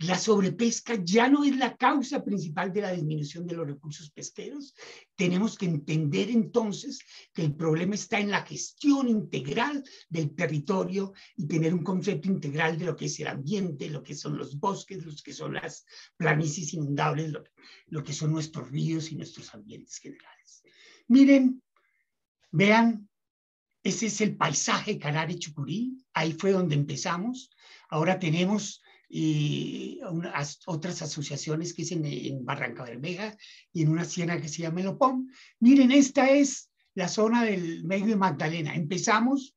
La sobrepesca ya no es la causa principal de la disminución de los recursos pesqueros. Tenemos que entender entonces que el problema está en la gestión integral del territorio y tener un concepto integral de lo que es el ambiente, lo que son los bosques, lo que son las planicies inundables, lo, que son nuestros ríos y nuestros ambientes generales. Miren, vean, ese es el paisaje Canare Chucurí, ahí fue donde empezamos. Ahora tenemos y otras asociaciones que es en, Barranca Bermeja y en una siena que se llama Melopón. Miren, esta es la zona del medio de Magdalena. Empezamos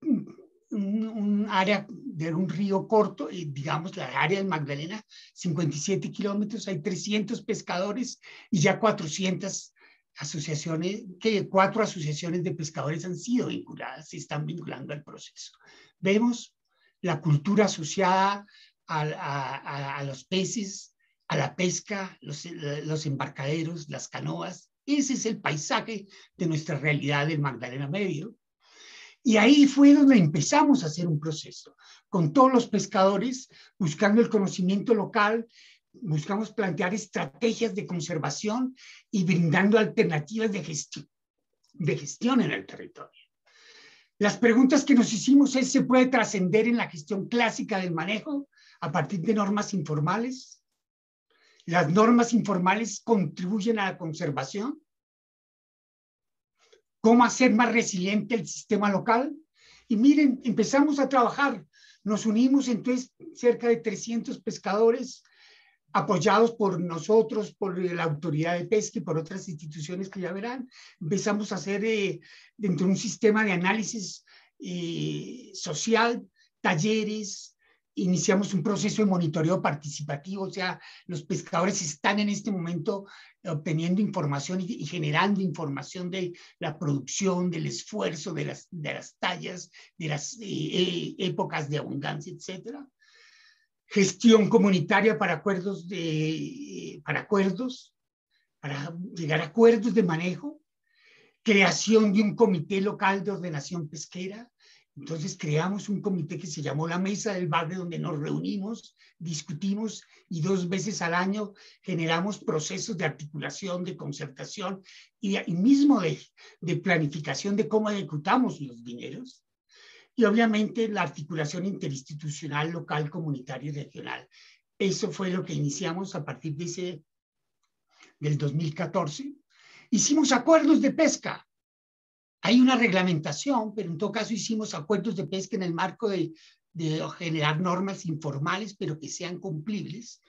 un, área de un río corto, y digamos la área de Magdalena, 57 kilómetros, hay 300 pescadores y ya 400 asociaciones, que cuatro asociaciones de pescadores han sido vinculadas, se están vinculando al proceso. Vemos la cultura asociada a, los peces, a la pesca, los, los embarcaderos, las canoas. Ese es el paisaje de nuestra realidad del Magdalena Medio. Y ahí fue donde empezamos a hacer un proceso, con todos los pescadores, buscando el conocimiento local, buscamos plantear estrategias de conservación y brindando alternativas de gestión, de gestión en el territorio. Las preguntas que nos hicimos es, ¿se puede trascender en la gestión clásica del manejo? a partir de normas informales. Las normas informales contribuyen a la conservación. ¿Cómo hacer más resiliente el sistema local? Y miren, empezamos a trabajar Nos unimos entonces cerca de 300 pescadores apoyados por nosotros, por la autoridad de pesca y por otras instituciones que ya verán. Empezamos a hacer eh, dentro de un sistema de análisis eh, social, talleres, iniciamos un proceso de monitoreo participativo, o sea, los pescadores están en este momento obteniendo información y, generando información de la producción, del esfuerzo, de las, de las tallas, de las eh, eh, épocas de abundancia, etcétera. Gestión comunitaria para acuerdos, de, para acuerdos, para llegar a acuerdos de manejo. Creación de un comité local de ordenación pesquera, entonces creamos un comité que se llamó la Mesa del Barrio, donde nos reunimos, discutimos y dos veces al año generamos procesos de articulación, de concertación y, mismo de, de planificación de cómo ejecutamos los dineros. Y obviamente la articulación interinstitucional, local, comunitaria y regional. Eso fue lo que iniciamos a partir de ese, del 2014. Hicimos acuerdos de pesca hay una reglamentación, pero en todo caso hicimos acuerdos de pesca en el marco de, generar normas informales, pero que sean cumplibles.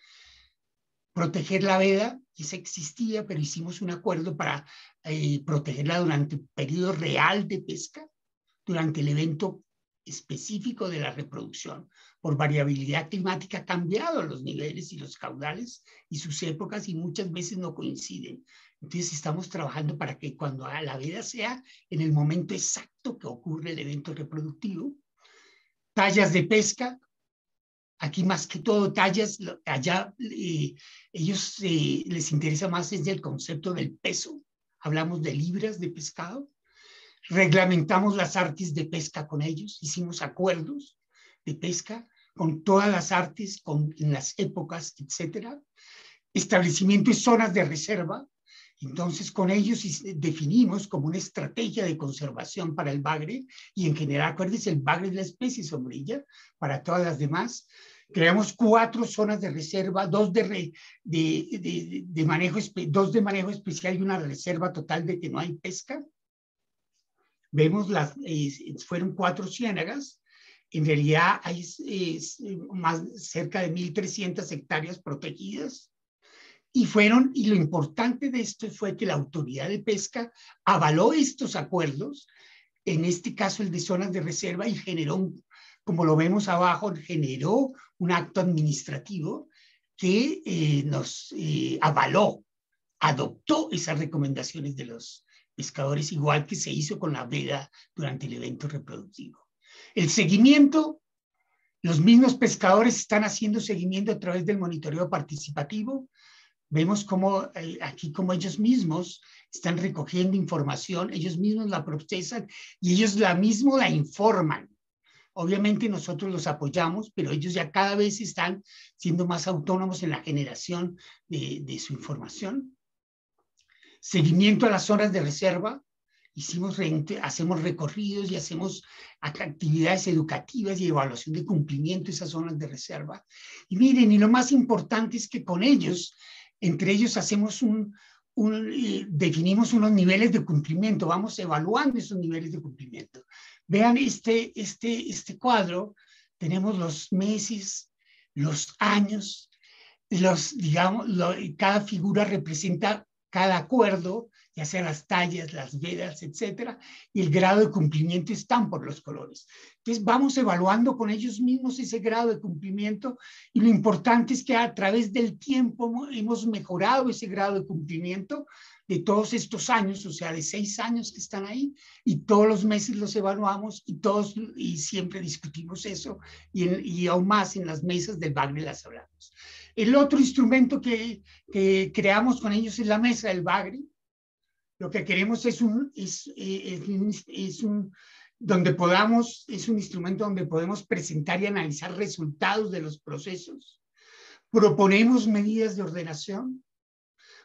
Proteger la veda, esa existía, pero hicimos un acuerdo para eh, protegerla durante un periodo real de pesca, durante el evento específico de la reproducción. Por variabilidad climática ha cambiado los niveles y los caudales y sus épocas y muchas veces no coinciden. Entonces estamos trabajando para que cuando la vida sea en el momento exacto que ocurre el evento reproductivo. Tallas de pesca, aquí más que todo tallas, allá eh, ellos eh, les interesa más es el concepto del peso. Hablamos de libras de pescado. Reglamentamos las artes de pesca con ellos, hicimos acuerdos de pesca con todas las artes, con, en las épocas, etcétera. Establecimiento de zonas de reserva, entonces, con ellos definimos como una estrategia de conservación para el bagre y en general, acuérdense, el bagre es la especie sombrilla para todas las demás. Creamos cuatro zonas de reserva, dos de, de, manejo, dos de manejo especial y una reserva total de que no hay pesca. Vemos las, fueron cuatro ciénagas. En realidad hay más cerca de 1.300 hectáreas protegidas y fueron, y lo importante de esto fue que la autoridad de pesca avaló estos acuerdos, en este caso el de zonas de reserva, y generó, como lo vemos abajo, generó un acto administrativo que eh, nos eh, avaló, adoptó esas recomendaciones de los pescadores, igual que se hizo con la veda durante el evento reproductivo. El seguimiento, los mismos pescadores están haciendo seguimiento a través del monitoreo participativo, Vemos como eh, aquí como ellos mismos están recogiendo información, ellos mismos la procesan y ellos la mismo la informan. Obviamente nosotros los apoyamos, pero ellos ya cada vez están siendo más autónomos en la generación de, de su información. Seguimiento a las zonas de reserva. Hicimos, hacemos recorridos y hacemos actividades educativas y evaluación de cumplimiento de esas zonas de reserva. Y miren, y lo más importante es que con ellos entre ellos hacemos un, eh, definimos unos niveles de cumplimiento, vamos evaluando esos niveles de cumplimiento. Vean este, este, este cuadro, tenemos los meses, los años, los, digamos, cada figura representa cada acuerdo ya sea las tallas, las vedas, etcétera, y el grado de cumplimiento están por los colores. Entonces vamos evaluando con ellos mismos ese grado de cumplimiento y lo importante es que a través del tiempo hemos mejorado ese grado de cumplimiento de todos estos años, o sea, de seis años que están ahí, y todos los meses los evaluamos y todos, y siempre discutimos eso, y, y aún más en las mesas del Bagre las hablamos. El otro instrumento que, creamos con ellos es la mesa del Bagre, lo que queremos es un, es, es, un, donde podamos, es un instrumento donde podemos presentar y analizar resultados de los procesos. Proponemos medidas de ordenación.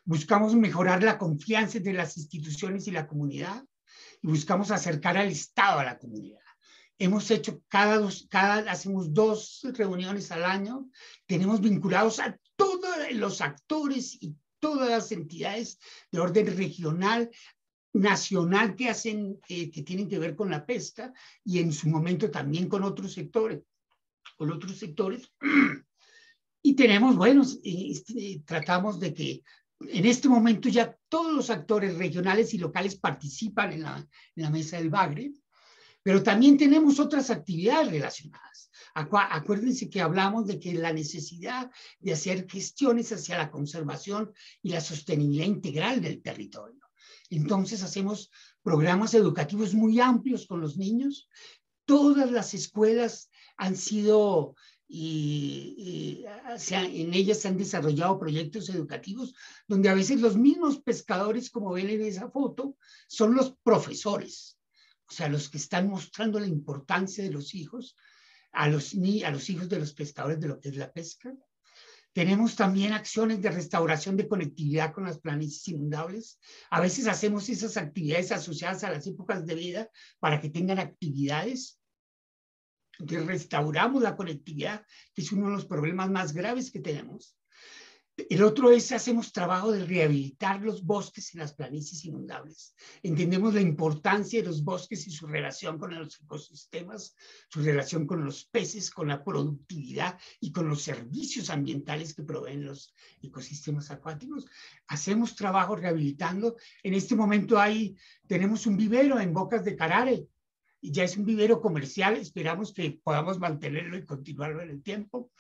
Buscamos mejorar la confianza entre las instituciones y la comunidad. Y buscamos acercar al Estado a la comunidad. Hemos hecho cada dos, cada, hacemos dos reuniones al año. Tenemos vinculados a todos los actores y todas las entidades de orden regional, nacional que hacen, que tienen que ver con la pesca y en su momento también con otros sectores. con otros sectores. (clears throat) Y tenemos, bueno, este, tratamos de que en este momento ya todos los actores regionales y locales participan en la, en la mesa del Bagre, pero también tenemos otras actividades relacionadas. Acuérdense que hablamos de que la necesidad de hacer gestiones hacia la conservación y la sostenibilidad integral del territorio. Entonces hacemos programas educativos muy amplios con los niños. Todas las escuelas han sido y, en ellas se han desarrollado proyectos educativos donde a veces los mismos pescadores, como ven en esa foto, son los profesores, o sea, los que están mostrando la importancia de los hijos, a los, a los hijos de los pescadores de lo que es la pesca. Tenemos también acciones de restauración de conectividad con las planicies inundables. A veces hacemos esas actividades asociadas a las épocas de vida para que tengan actividades entonces restauramos la conectividad, que es uno de los problemas más graves que tenemos. El otro es, hacemos trabajo de rehabilitar los bosques y las planicies inundables. Entendemos la importancia de los bosques y su relación con los ecosistemas, su relación con los peces, con la productividad y con los servicios ambientales que proveen los ecosistemas acuáticos. Hacemos trabajo rehabilitando. En este momento hay, tenemos un vivero en Bocas de Carare, y ya es un vivero comercial, esperamos que podamos mantenerlo y continuarlo en el tiempo.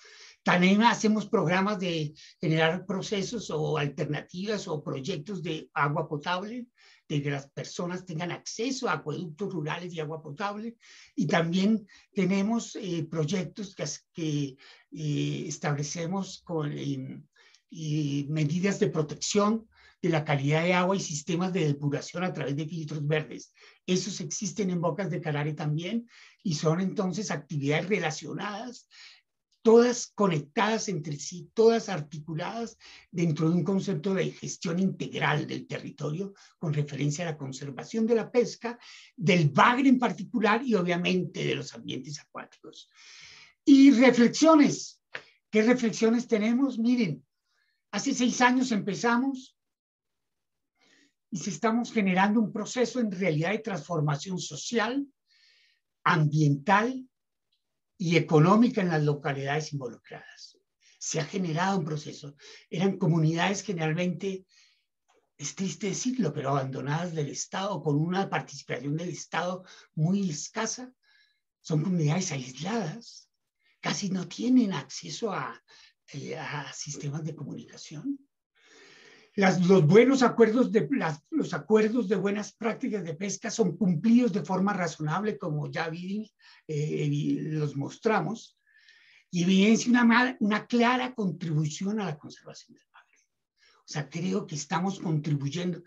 También hacemos programas de generar procesos o alternativas o proyectos de agua potable, de que las personas tengan acceso a acueductos rurales y agua potable. Y también tenemos eh, proyectos que, eh, establecemos con eh, medidas de protección de la calidad de agua y sistemas de depuración a través de filtros verdes. Esos existen en Bocas de Carare también y son entonces actividades relacionadas, todas conectadas entre sí, todas articuladas dentro de un concepto de gestión integral del territorio con referencia a la conservación de la pesca, del bagre en particular y obviamente de los ambientes acuáticos. Y reflexiones. ¿Qué reflexiones tenemos? Miren, hace seis años empezamos y si estamos generando un proceso en realidad de transformación social, ambiental y económica en las localidades involucradas. Se ha generado un proceso. Eran comunidades generalmente, es triste decirlo, pero abandonadas del Estado, con una participación del Estado muy escasa. Son comunidades aisladas, casi no tienen acceso a, eh, a sistemas de comunicación los buenos acuerdos de los acuerdos de buenas prácticas de pesca son cumplidos de forma razonable, como ya vi, eh, los mostramos, y evidencia una, una clara contribución a la conservación del mar. O sea, creo que estamos contribuyendo.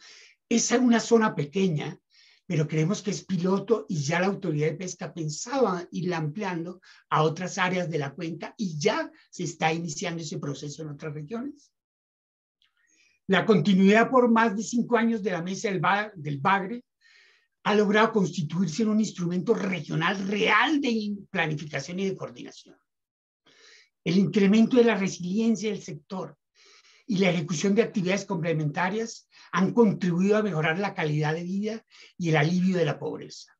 Es una zona pequeña, pero creemos que es piloto y ya la autoridad de pesca pensaba irla ampliando a otras áreas de la cuenca y ya se está iniciando ese proceso en otras regiones. La continuidad por más de cinco años de la Mesa del, Bagre ha logrado constituirse en un instrumento regional real de planificación y de coordinación. El incremento de la resiliencia del sector y la ejecución de actividades complementarias han contribuido a mejorar la calidad de vida y el alivio de la pobreza.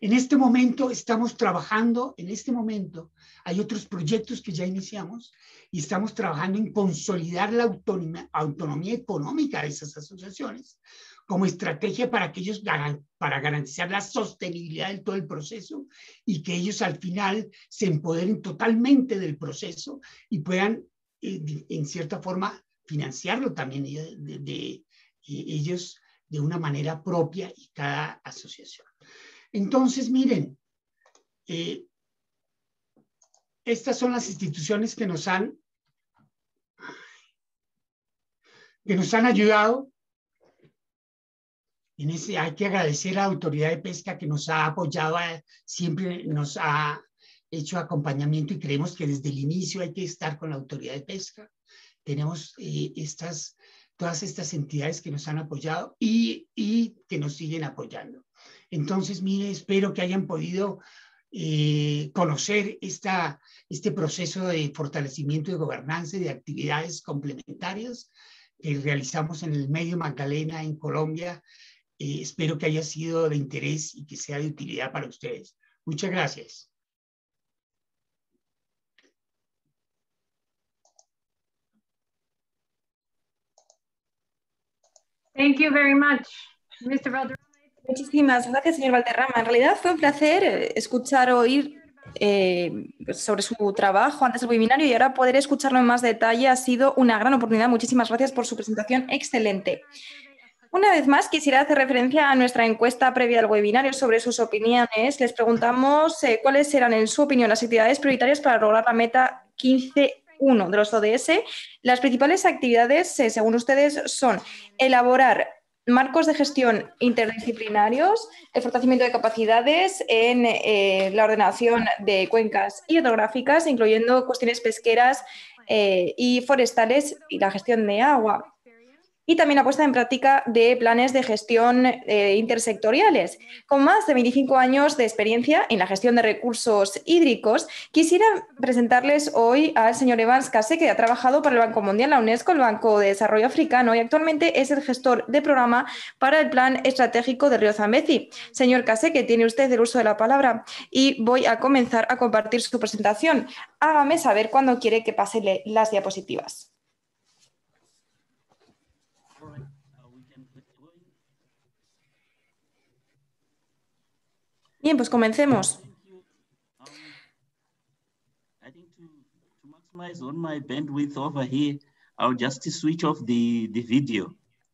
En este momento estamos trabajando, en este momento hay otros proyectos que ya iniciamos y estamos trabajando en consolidar la autonomía, económica de esas asociaciones como estrategia para que ellos para garantizar la sostenibilidad de todo el proceso y que ellos al final se empoderen totalmente del proceso y puedan eh, en cierta forma financiarlo también de, ellos de una manera propia y cada asociación. Entonces, miren, eh, estas son las instituciones que nos han que nos han ayudado. En ese hay que agradecer a la autoridad de pesca que nos ha apoyado, siempre nos ha hecho acompañamiento y creemos que desde el inicio hay que estar con la autoridad de pesca. Tenemos eh, estas, todas estas entidades que nos han apoyado y que nos siguen apoyando. Entonces, mire, espero que hayan podido eh, conocer esta, este proceso de fortalecimiento de gobernanza y de actividades complementarias que realizamos en el medio Magdalena en Colombia. Eh, espero que haya sido de interés y que sea de utilidad para ustedes. Muchas gracias. Thank you very much, Mr. Valder Muchísimas gracias, señor Valderrama. En realidad fue un placer eh, escuchar, oír eh, sobre su trabajo antes del webinario y ahora poder escucharlo en más detalle ha sido una gran oportunidad. Muchísimas gracias por su presentación excelente. Una vez más, quisiera hacer referencia a nuestra encuesta previa al webinario sobre sus opiniones. Les preguntamos eh, cuáles eran, en su opinión, las actividades prioritarias para lograr la meta 15.1 de los ODS. Las principales actividades, según ustedes, son elaborar marcos de gestión interdisciplinarios, el fortalecimiento de capacidades en eh, la ordenación de cuencas hidrográficas, incluyendo cuestiones pesqueras y forestales y la gestión de agua y también la puesta en práctica de planes de gestión eh, intersectoriales. Con más de 25 años de experiencia en la gestión de recursos hídricos, quisiera presentarles hoy al señor Evans Case, que ha trabajado para el Banco Mundial, la UNESCO, el Banco de Desarrollo Africano y actualmente es el gestor de programa para el Plan Estratégico de Río Zambezi. Señor Case, que tiene usted el uso de la palabra y voy a comenzar a compartir su presentación. Hágame saber cuándo quiere que pase las diapositivas. Bien, pues comencemos.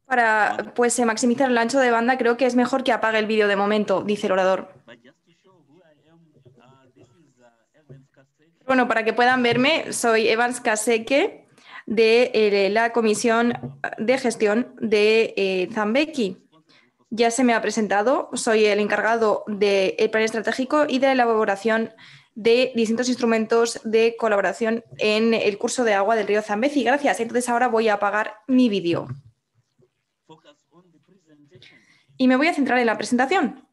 Para pues maximizar el ancho de banda, creo que es mejor que apague el vídeo de momento, dice el orador. Bueno, para que puedan verme, soy Evans Kaseke de eh, la Comisión de Gestión de eh, Zambeki. Ya se me ha presentado, soy el encargado del plan estratégico y de la elaboración de distintos instrumentos de colaboración en el curso de agua del río Zambezi. Gracias. Entonces ahora voy a apagar mi vídeo. Y me voy a centrar en la presentación.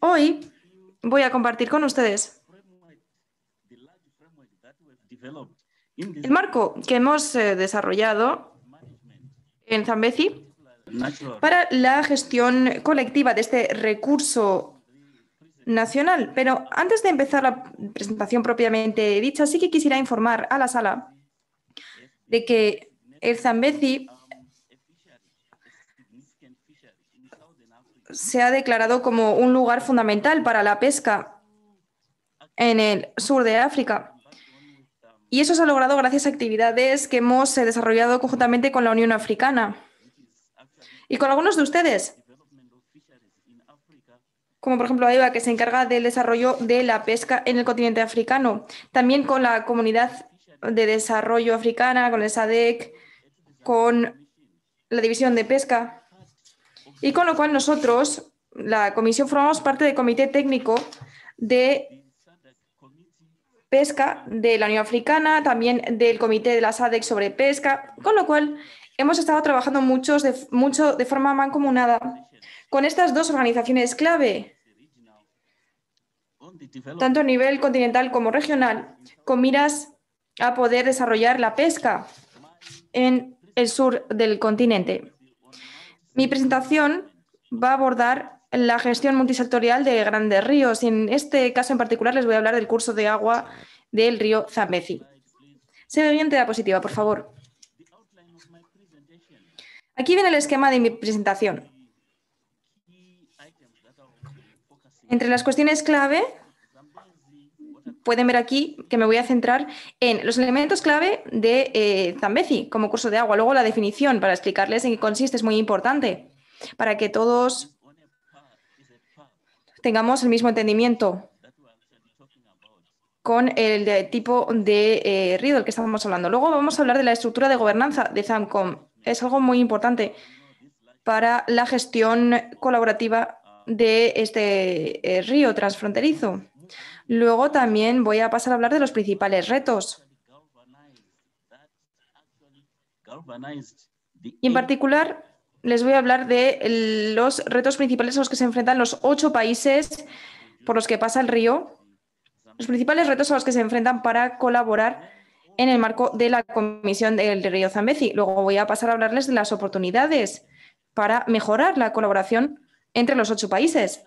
Hoy voy a compartir con ustedes el marco que hemos eh, desarrollado en Zambezi para la gestión colectiva de este recurso nacional. Pero antes de empezar la presentación propiamente dicha, sí que quisiera informar a la sala de que el Zambezi se ha declarado como un lugar fundamental para la pesca en el sur de África. Y eso se ha logrado gracias a actividades que hemos desarrollado conjuntamente con la Unión Africana y con algunos de ustedes, como por ejemplo Eva, que se encarga del desarrollo de la pesca en el continente africano, también con la comunidad de desarrollo africana, con el SADEC, con la división de pesca, y con lo cual nosotros, la comisión, formamos parte del comité técnico de pesca de la Unión Africana, también del comité de la SADEC sobre pesca, con lo cual hemos estado trabajando muchos de, mucho de forma mancomunada con estas dos organizaciones clave, tanto a nivel continental como regional, con miras a poder desarrollar la pesca en el sur del continente. Mi presentación va a abordar la gestión multisectorial de grandes ríos y en este caso en particular les voy a hablar del curso de agua del río Zambezi. Siguiente diapositiva, por favor. Aquí viene el esquema de mi presentación. Entre las cuestiones clave, pueden ver aquí que me voy a centrar en los elementos clave de eh, Zambezi como curso de agua. Luego la definición para explicarles en qué consiste es muy importante para que todos tengamos el mismo entendimiento con el tipo de eh, del que estamos hablando. Luego vamos a hablar de la estructura de gobernanza de ZAMCOM es algo muy importante para la gestión colaborativa de este eh, río transfronterizo. Luego también voy a pasar a hablar de los principales retos. Y en particular les voy a hablar de los retos principales a los que se enfrentan los ocho países por los que pasa el río, los principales retos a los que se enfrentan para colaborar en el marco de la Comisión del Río Zambezi. Luego voy a pasar a hablarles de las oportunidades para mejorar la colaboración entre los ocho países.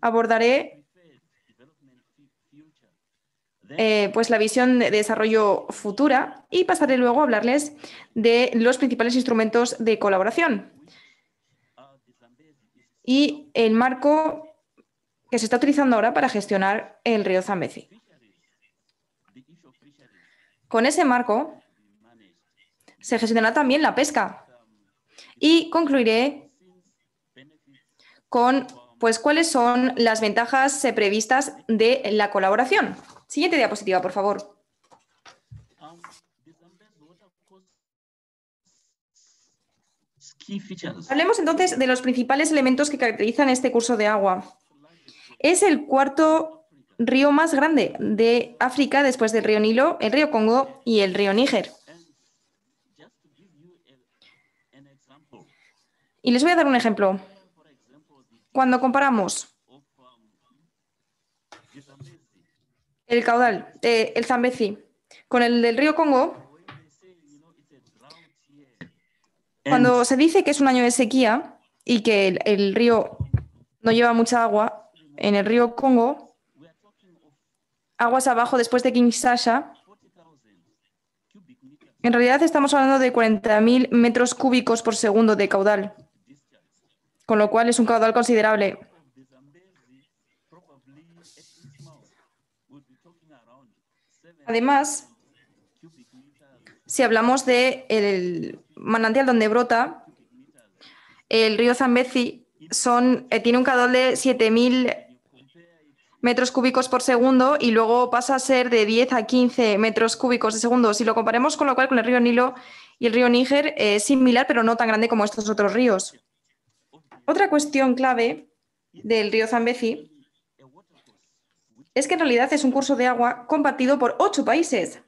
Abordaré eh, pues la visión de desarrollo futura y pasaré luego a hablarles de los principales instrumentos de colaboración y el marco que se está utilizando ahora para gestionar el río Zambezi. Con ese marco se gestionará también la pesca y concluiré con pues, cuáles son las ventajas eh, previstas de la colaboración. Siguiente diapositiva, por favor. Hablemos entonces de los principales elementos que caracterizan este curso de agua. Es el cuarto río más grande de África después del río Nilo, el río Congo y el río Níger. Y les voy a dar un ejemplo. Cuando comparamos el caudal, del Zambezi, con el del río Congo, cuando se dice que es un año de sequía y que el, el río no lleva mucha agua, en el río Congo, aguas abajo después de Kinshasa, en realidad estamos hablando de 40.000 metros cúbicos por segundo de caudal, con lo cual es un caudal considerable. Además, si hablamos del manantial donde brota, el río Zambezi son, eh, tiene un caudal de 7.000 metros cúbicos por segundo y luego pasa a ser de 10 a 15 metros cúbicos de segundo. Si lo comparemos con lo cual con el río Nilo y el río Níger es similar, pero no tan grande como estos otros ríos. Otra cuestión clave del río Zambezi es que en realidad es un curso de agua compartido por ocho países.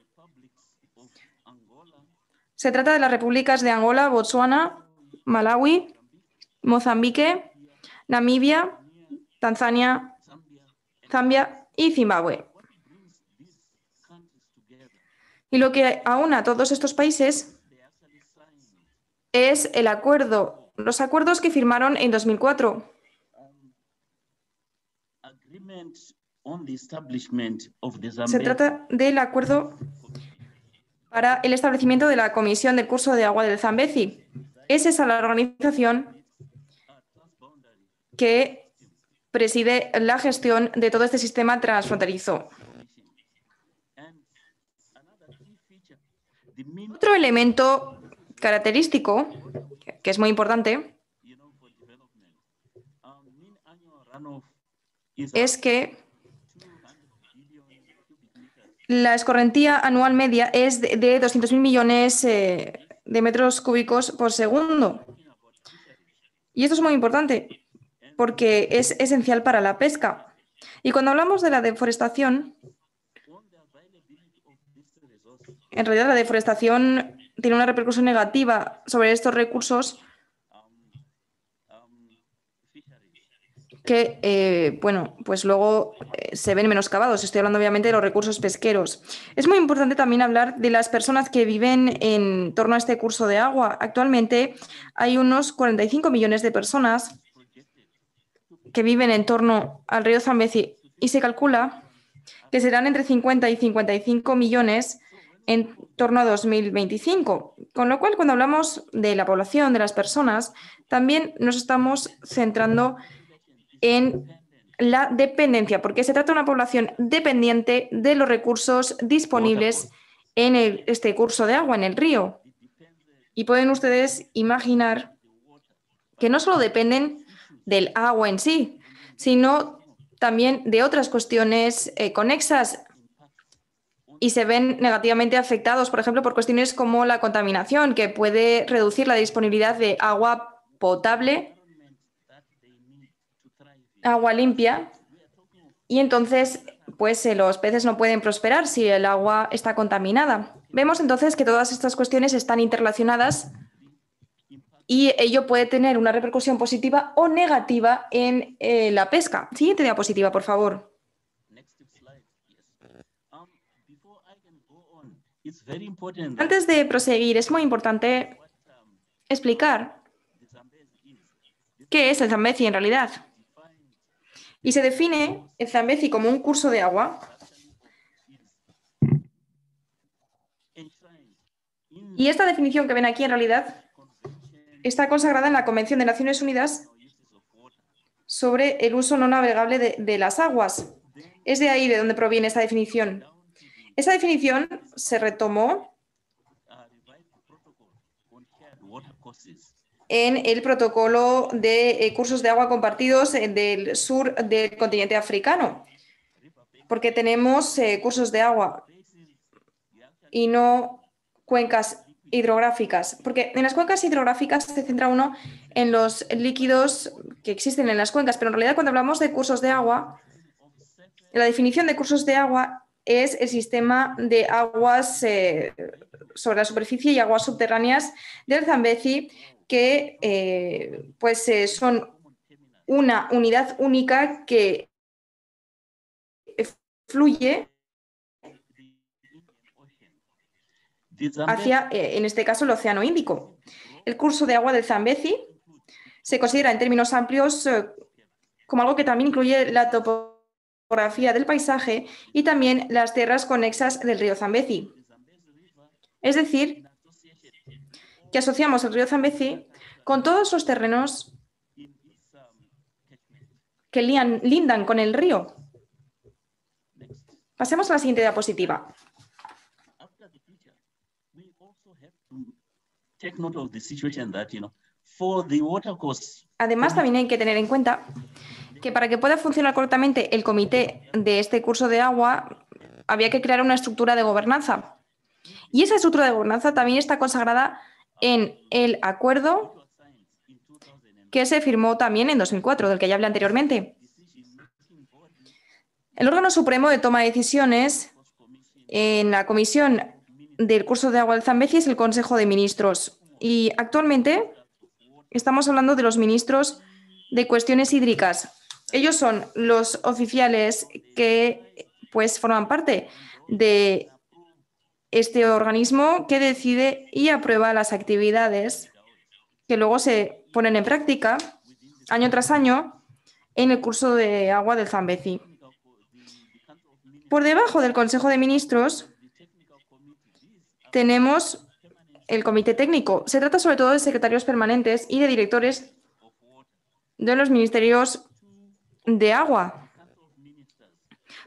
Se trata de las repúblicas de Angola, Botsuana, Malawi, Mozambique, Namibia, Tanzania, Zambia y Zimbabue. Y lo que aúna a todos estos países es el acuerdo, los acuerdos que firmaron en 2004. Se trata del acuerdo para el establecimiento de la Comisión del Curso de Agua del Zambezi. Es esa la organización que preside la gestión de todo este sistema transfronterizo. Otro elemento característico, que es muy importante, es que la escorrentía anual media es de 200.000 millones eh, de metros cúbicos por segundo. Y esto es muy importante porque es esencial para la pesca. Y cuando hablamos de la deforestación, en realidad la deforestación tiene una repercusión negativa sobre estos recursos que, eh, bueno, pues luego eh, se ven menoscabados. Estoy hablando obviamente de los recursos pesqueros. Es muy importante también hablar de las personas que viven en torno a este curso de agua. Actualmente hay unos 45 millones de personas que viven en torno al río Zambezi y se calcula que serán entre 50 y 55 millones en torno a 2025. Con lo cual, cuando hablamos de la población, de las personas, también nos estamos centrando en la dependencia, porque se trata de una población dependiente de los recursos disponibles en este curso de agua, en el río. Y pueden ustedes imaginar que no solo dependen del agua en sí, sino también de otras cuestiones eh, conexas y se ven negativamente afectados, por ejemplo, por cuestiones como la contaminación, que puede reducir la disponibilidad de agua potable, agua limpia, y entonces pues eh, los peces no pueden prosperar si el agua está contaminada. Vemos entonces que todas estas cuestiones están interrelacionadas y ello puede tener una repercusión positiva o negativa en eh, la pesca. Siguiente diapositiva, por favor. Antes de proseguir, es muy importante explicar qué es el Zambezi en realidad. Y se define el Zambezi como un curso de agua Y esta definición que ven aquí en realidad está consagrada en la Convención de Naciones Unidas sobre el uso no navegable de, las aguas. Es de ahí de donde proviene esta definición. Esa definición se retomó en el protocolo de eh, cursos de agua compartidos del sur del continente africano, porque tenemos eh, cursos de agua y no cuencas hidrográficas, porque en las cuencas hidrográficas se centra uno en los líquidos que existen en las cuencas, pero en realidad cuando hablamos de cursos de agua, la definición de cursos de agua es el sistema de aguas eh, sobre la superficie y aguas subterráneas del Zambezi, que eh, pues, eh, son una unidad única que fluye hacia, en este caso, el Océano Índico. El curso de agua del Zambezi se considera en términos amplios como algo que también incluye la topografía del paisaje y también las tierras conexas del río Zambezi. Es decir, que asociamos el río Zambezi con todos los terrenos que lindan con el río. Pasemos a la siguiente diapositiva. Además, también hay que tener en cuenta que para que pueda funcionar correctamente el comité de este curso de agua, había que crear una estructura de gobernanza. Y esa estructura de gobernanza también está consagrada en el acuerdo que se firmó también en 2004, del que ya hablé anteriormente. El órgano supremo de toma de decisiones en la comisión del curso de agua del Zambezi es el Consejo de Ministros. Y actualmente estamos hablando de los ministros de cuestiones hídricas. Ellos son los oficiales que pues forman parte de este organismo que decide y aprueba las actividades que luego se ponen en práctica año tras año en el curso de agua del Zambezi. Por debajo del Consejo de Ministros tenemos el Comité Técnico. Se trata sobre todo de secretarios permanentes y de directores de los ministerios de agua.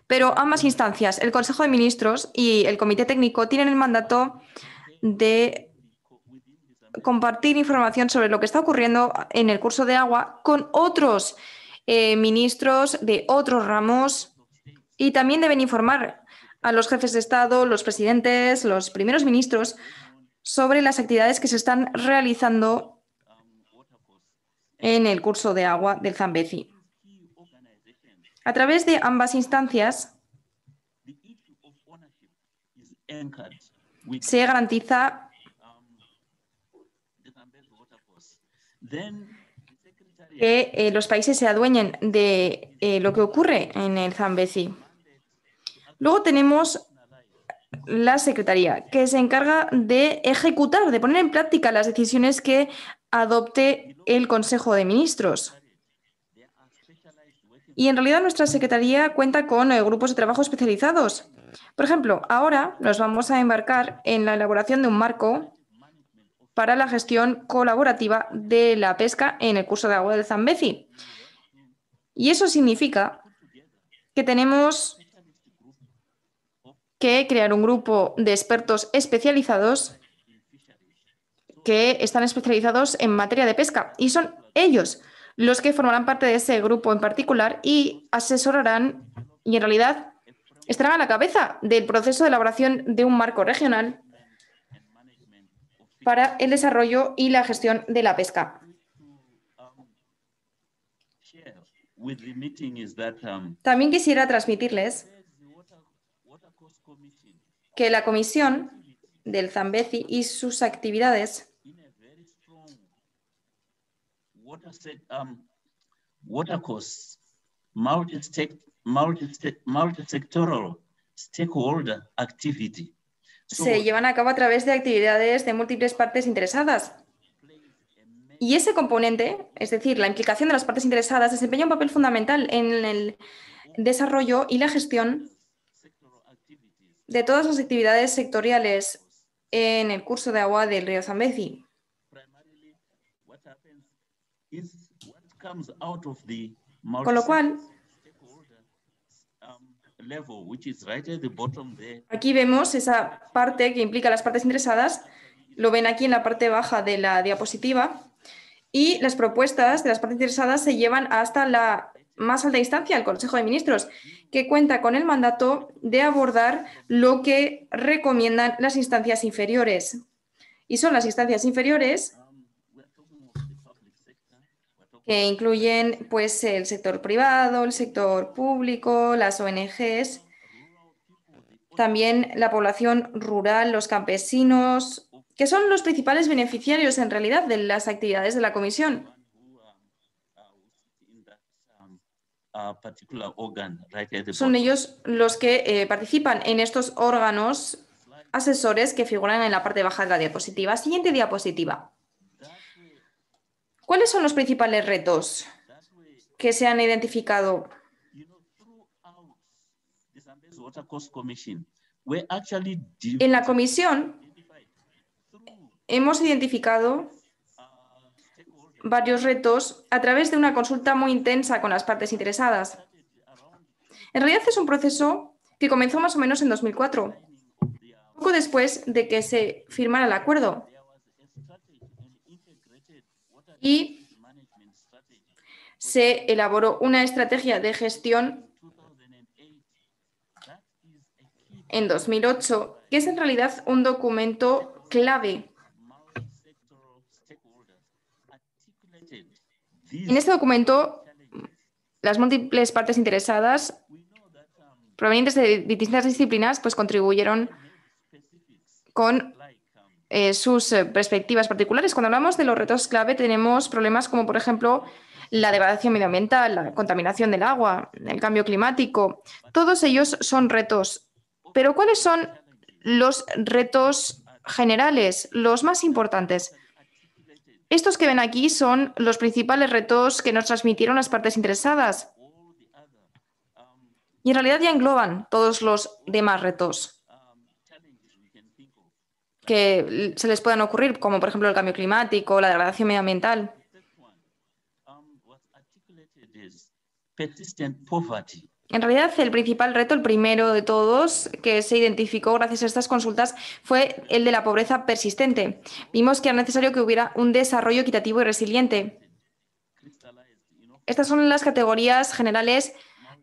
Pero ambas instancias, el Consejo de Ministros y el Comité Técnico, tienen el mandato de compartir información sobre lo que está ocurriendo en el curso de agua con otros eh, ministros de otros ramos y también deben informar a los jefes de Estado, los presidentes, los primeros ministros sobre las actividades que se están realizando en el curso de agua del Zambezi. A través de ambas instancias se garantiza que eh, los países se adueñen de eh, lo que ocurre en el Zambezi. Luego tenemos la Secretaría, que se encarga de ejecutar, de poner en práctica las decisiones que adopte el Consejo de Ministros. Y en realidad nuestra Secretaría cuenta con eh, grupos de trabajo especializados. Por ejemplo, ahora nos vamos a embarcar en la elaboración de un marco para la gestión colaborativa de la pesca en el curso de agua del Zambezi. Y eso significa que tenemos que crear un grupo de expertos especializados que están especializados en materia de pesca y son ellos los que formarán parte de ese grupo en particular y asesorarán y en realidad estarán a la cabeza del proceso de elaboración de un marco regional para el desarrollo y la gestión de la pesca. También quisiera transmitirles que la comisión del Zambezi y sus actividades. Se llevan a cabo a través de actividades de múltiples partes interesadas. Y ese componente, es decir, la implicación de las partes interesadas, desempeña un papel fundamental en el desarrollo y la gestión de todas las actividades sectoriales en el curso de agua del río Zambezi. Con lo cual, aquí vemos esa parte que implica las partes interesadas, lo ven aquí en la parte baja de la diapositiva, y las propuestas de las partes interesadas se llevan hasta la más alta instancia, el Consejo de Ministros, que cuenta con el mandato de abordar lo que recomiendan las instancias inferiores. Y son las instancias inferiores que incluyen pues, el sector privado, el sector público, las ONGs, también la población rural, los campesinos, que son los principales beneficiarios en realidad de las actividades de la Comisión. Son ellos los que eh, participan en estos órganos asesores que figuran en la parte baja de la diapositiva. Siguiente diapositiva. ¿Cuáles son los principales retos que se han identificado? En la comisión hemos identificado varios retos a través de una consulta muy intensa con las partes interesadas. En realidad es un proceso que comenzó más o menos en 2004, poco después de que se firmara el acuerdo. Y se elaboró una estrategia de gestión en 2008, que es en realidad un documento clave En este documento, las múltiples partes interesadas provenientes de distintas disciplinas pues contribuyeron con eh, sus eh, perspectivas particulares. Cuando hablamos de los retos clave tenemos problemas como por ejemplo la degradación medioambiental, la contaminación del agua, el cambio climático. Todos ellos son retos. Pero ¿cuáles son los retos generales, los más importantes? Estos que ven aquí son los principales retos que nos transmitieron las partes interesadas. Y en realidad ya engloban todos los demás retos que se les puedan ocurrir, como por ejemplo el cambio climático, la degradación medioambiental. En realidad, el principal reto, el primero de todos que se identificó gracias a estas consultas, fue el de la pobreza persistente. Vimos que era necesario que hubiera un desarrollo equitativo y resiliente. Estas son las categorías generales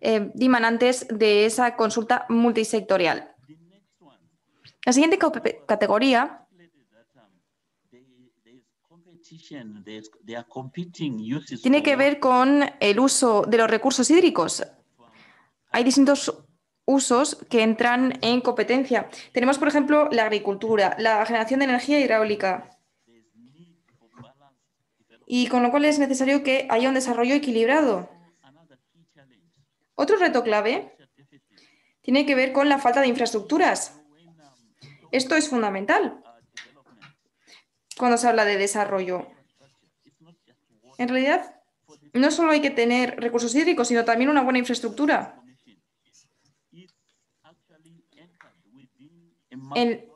eh, dimanantes de esa consulta multisectorial. La siguiente categoría tiene que ver con el uso de los recursos hídricos hay distintos usos que entran en competencia. Tenemos, por ejemplo, la agricultura, la generación de energía hidráulica. Y con lo cual es necesario que haya un desarrollo equilibrado. Otro reto clave tiene que ver con la falta de infraestructuras. Esto es fundamental cuando se habla de desarrollo. En realidad, no solo hay que tener recursos hídricos, sino también una buena infraestructura. En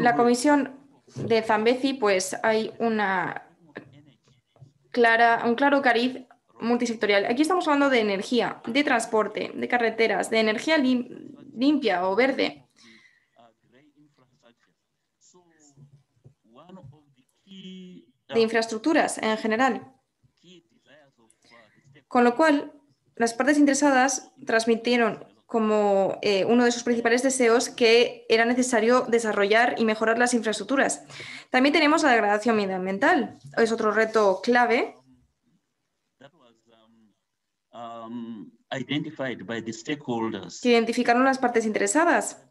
la comisión de Zambezi, pues hay una clara, un claro cariz multisectorial. Aquí estamos hablando de energía, de transporte, de carreteras, de energía limpia o verde. De infraestructuras en general. Con lo cual, las partes interesadas transmitieron como eh, uno de sus principales deseos que era necesario desarrollar y mejorar las infraestructuras. También tenemos la degradación medioambiental, es otro reto clave. Que identificaron las partes interesadas.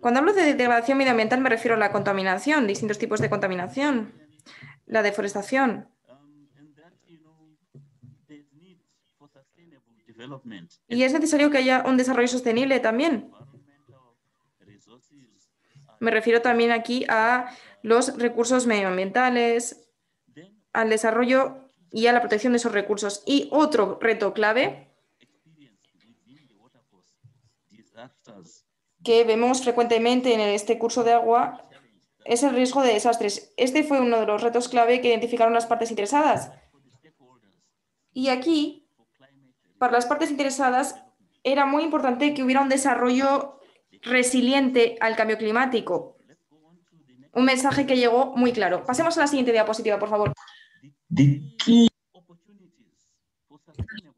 Cuando hablo de degradación medioambiental me refiero a la contaminación, distintos tipos de contaminación, la deforestación, Y es necesario que haya un desarrollo sostenible también. Me refiero también aquí a los recursos medioambientales, al desarrollo y a la protección de esos recursos. Y otro reto clave que vemos frecuentemente en este curso de agua es el riesgo de desastres. Este fue uno de los retos clave que identificaron las partes interesadas. Y aquí, para las partes interesadas, era muy importante que hubiera un desarrollo resiliente al cambio climático. Un mensaje que llegó muy claro. Pasemos a la siguiente diapositiva, por favor.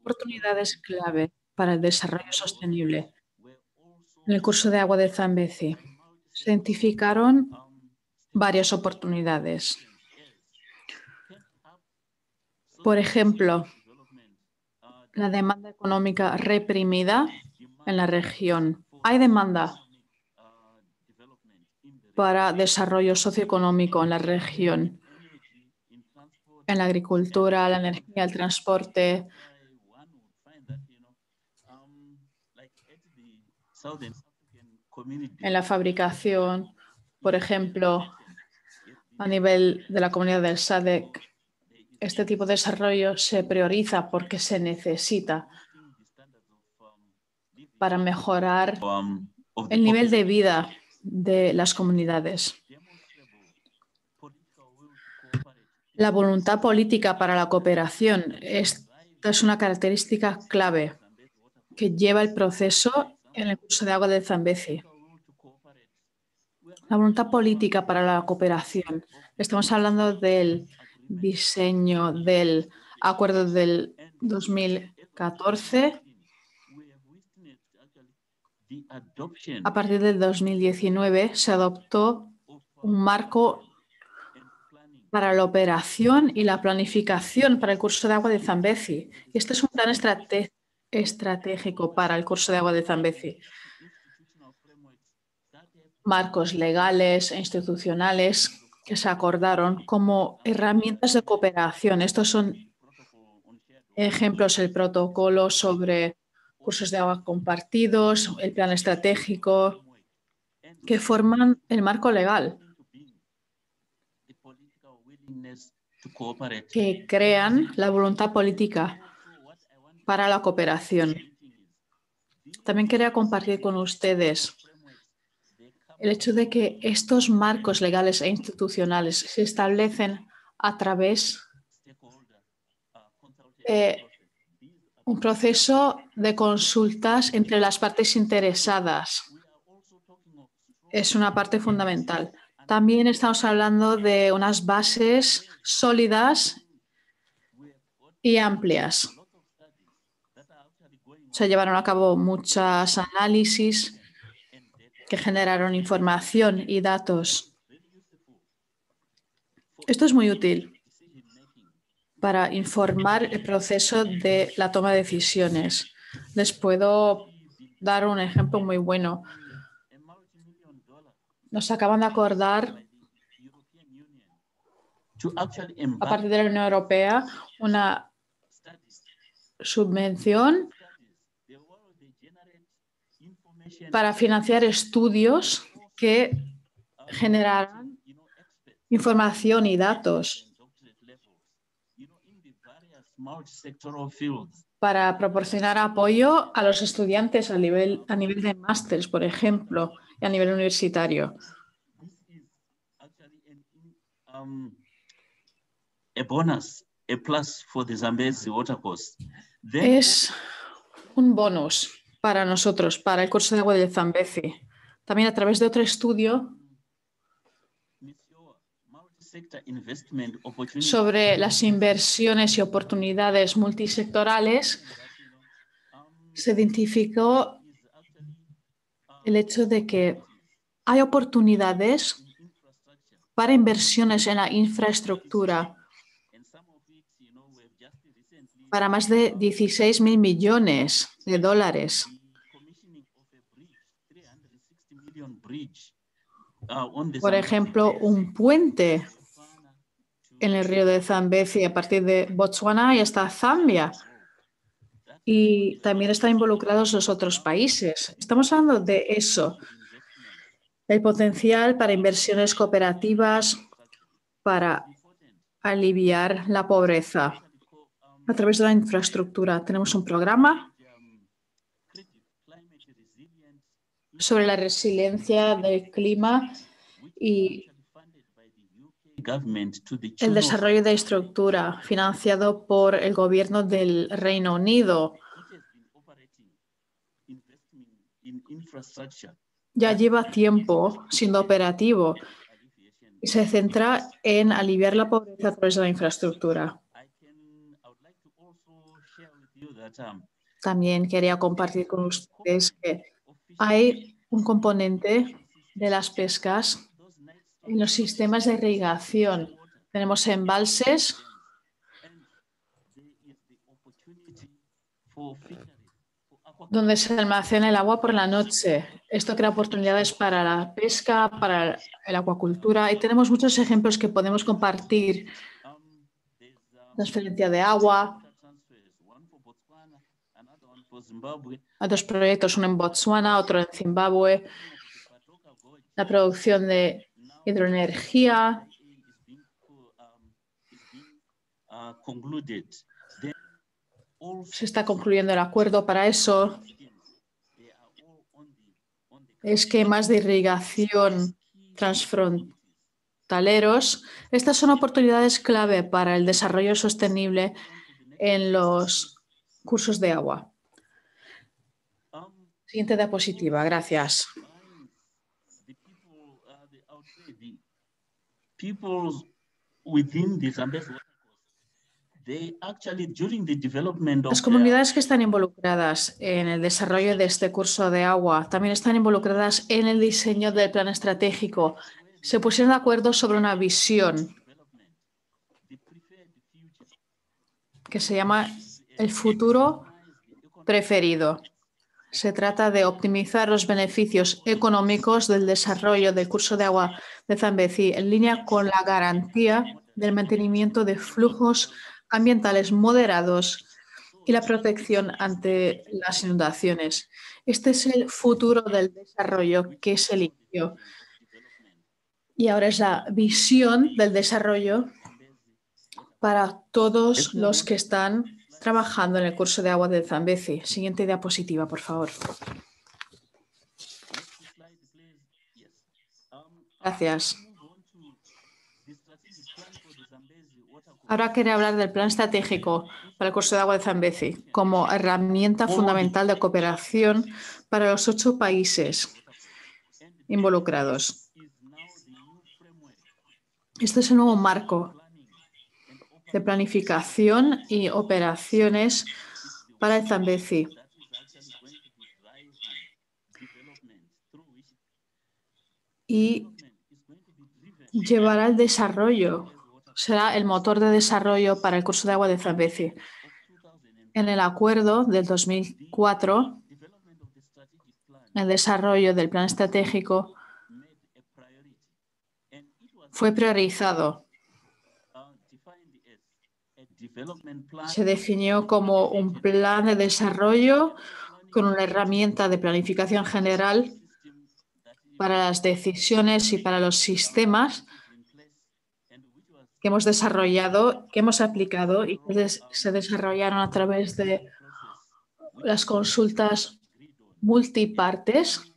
Oportunidades clave para el desarrollo sostenible. En el curso de agua de Zambezi se identificaron varias oportunidades. Por ejemplo, la demanda económica reprimida en la región. Hay demanda para desarrollo socioeconómico en la región, en la agricultura, la energía, el transporte. En la fabricación, por ejemplo, a nivel de la comunidad del SADC, este tipo de desarrollo se prioriza porque se necesita para mejorar el nivel de vida de las comunidades. La voluntad política para la cooperación esta es una característica clave que lleva el proceso en el curso de agua de Zambezi. La voluntad política para la cooperación. Estamos hablando del diseño del acuerdo del 2014. A partir del 2019 se adoptó un marco para la operación y la planificación para el curso de agua de Zambezi. Este es un plan estratégico para el curso de agua de Zambezi. Marcos legales e institucionales que se acordaron como herramientas de cooperación. Estos son ejemplos, el protocolo sobre cursos de agua compartidos, el plan estratégico, que forman el marco legal, que crean la voluntad política para la cooperación. También quería compartir con ustedes el hecho de que estos marcos legales e institucionales se establecen a través de un proceso de consultas entre las partes interesadas. Es una parte fundamental. También estamos hablando de unas bases sólidas y amplias. Se llevaron a cabo muchos análisis que generaron información y datos. Esto es muy útil para informar el proceso de la toma de decisiones. Les puedo dar un ejemplo muy bueno. Nos acaban de acordar a partir de la Unión Europea una subvención para financiar estudios que generaran información y datos para proporcionar apoyo a los estudiantes a nivel, a nivel de másteres, por ejemplo, y a nivel universitario. Es un bonus para nosotros, para el curso de agua de Zambezi. También a través de otro estudio sobre las inversiones y oportunidades multisectorales, se identificó el hecho de que hay oportunidades para inversiones en la infraestructura para más de 16 mil millones de dólares. Por ejemplo, un puente en el río de Zambezi a partir de Botswana y hasta Zambia. Y también están involucrados los otros países. Estamos hablando de eso, el potencial para inversiones cooperativas para aliviar la pobreza a través de la infraestructura. Tenemos un programa sobre la resiliencia del clima y el desarrollo de estructura financiado por el gobierno del Reino Unido. Ya lleva tiempo siendo operativo y se centra en aliviar la pobreza a través de la infraestructura. También quería compartir con ustedes que hay un componente de las pescas en los sistemas de irrigación. Tenemos embalses donde se almacena el agua por la noche. Esto crea oportunidades para la pesca, para la acuacultura y tenemos muchos ejemplos que podemos compartir. Transferencia de agua. Hay dos proyectos, uno en Botswana, otro en Zimbabue. La producción de hidroenergía. Se está concluyendo el acuerdo para eso. Esquemas de irrigación transfrontaleros. Estas son oportunidades clave para el desarrollo sostenible en los cursos de agua. Siguiente diapositiva, gracias. Las comunidades que están involucradas en el desarrollo de este curso de agua también están involucradas en el diseño del plan estratégico. Se pusieron de acuerdo sobre una visión que se llama el futuro preferido. Se trata de optimizar los beneficios económicos del desarrollo del curso de agua de Zambezi en línea con la garantía del mantenimiento de flujos ambientales moderados y la protección ante las inundaciones. Este es el futuro del desarrollo que se eligió. Y ahora es la visión del desarrollo para todos los que están trabajando en el curso de agua del Zambezi. Siguiente diapositiva, por favor. Gracias. Ahora quería hablar del plan estratégico para el curso de agua de Zambezi como herramienta fundamental de cooperación para los ocho países involucrados. Este es el nuevo marco de planificación y operaciones para el Zambezi. Y llevará el desarrollo, será el motor de desarrollo para el curso de agua de Zambezi. En el acuerdo del 2004, el desarrollo del plan estratégico fue priorizado se definió como un plan de desarrollo con una herramienta de planificación general para las decisiones y para los sistemas que hemos desarrollado, que hemos aplicado y que se desarrollaron a través de las consultas multipartes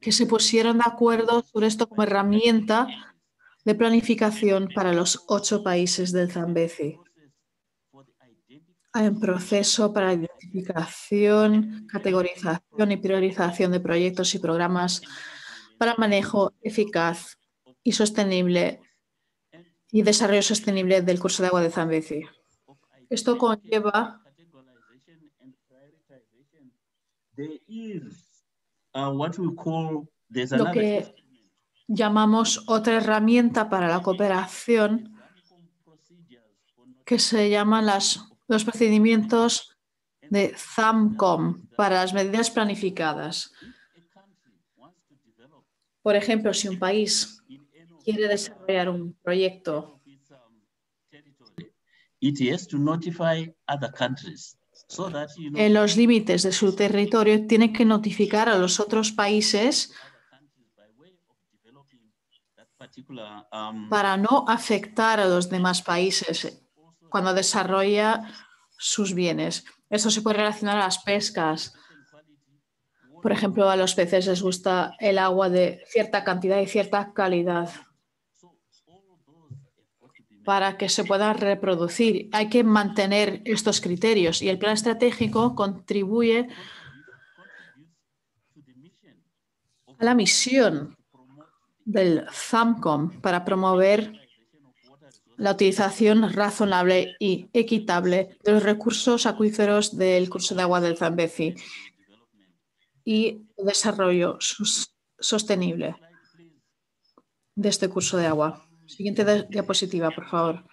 que se pusieron de acuerdo sobre esto como herramienta de planificación para los ocho países del Zambezi. Hay un proceso para identificación, categorización y priorización de proyectos y programas para manejo eficaz y sostenible y desarrollo sostenible del curso de agua de Zambezi. Esto conlleva lo que llamamos otra herramienta para la cooperación que se llaman las, los procedimientos de ZAMCOM para las medidas planificadas. Por ejemplo, si un país quiere desarrollar un proyecto en los límites de su territorio, tiene que notificar a los otros países para no afectar a los demás países cuando desarrolla sus bienes. Eso se puede relacionar a las pescas, Por ejemplo, a los peces les gusta el agua de cierta cantidad y cierta calidad para que se pueda reproducir. Hay que mantener estos criterios y el plan estratégico contribuye a la misión del ZAMCOM para promover la utilización razonable y equitable de los recursos acuíferos del curso de agua del Zambezi y desarrollo sostenible de este curso de agua. Siguiente diapositiva, por favor.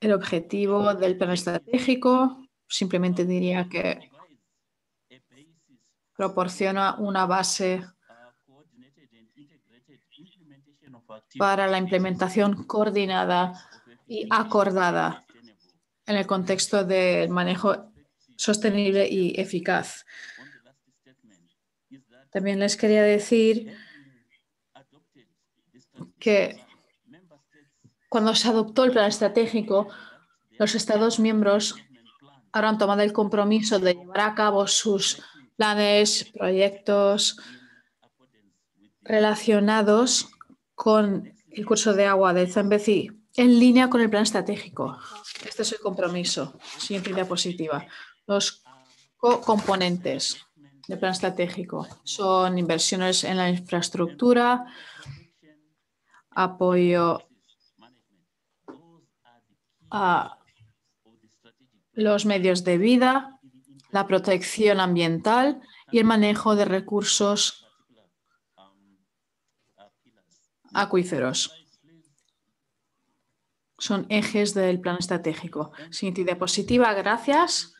El objetivo del plan estratégico, simplemente diría que proporciona una base para la implementación coordinada y acordada en el contexto del manejo sostenible y eficaz. También les quería decir que cuando se adoptó el plan estratégico, los Estados miembros han tomado el compromiso de llevar a cabo sus planes, proyectos relacionados con el curso de agua del Zambezi en línea con el plan estratégico. Este es el compromiso. Siguiente diapositiva. Los componentes del plan estratégico son inversiones en la infraestructura, apoyo a los medios de vida, la protección ambiental y el manejo de recursos acuíferos. Son ejes del plan estratégico. Siguiente diapositiva, gracias.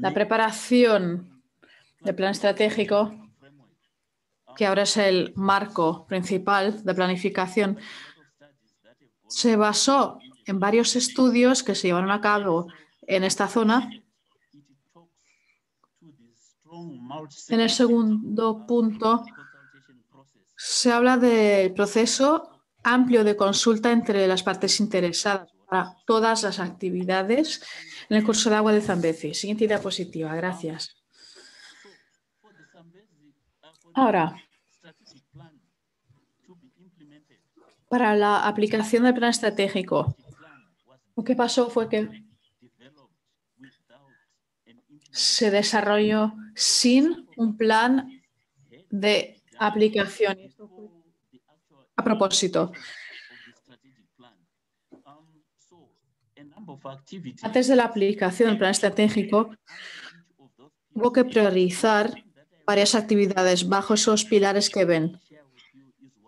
La preparación del plan estratégico que ahora es el marco principal de planificación, se basó en varios estudios que se llevaron a cabo en esta zona. En el segundo punto se habla del proceso amplio de consulta entre las partes interesadas para todas las actividades en el curso de agua de Zambezi. Siguiente diapositiva, gracias. Ahora, para la aplicación del plan estratégico. Lo que pasó fue que se desarrolló sin un plan de aplicación. A propósito, antes de la aplicación del plan estratégico, hubo que priorizar varias actividades bajo esos pilares que ven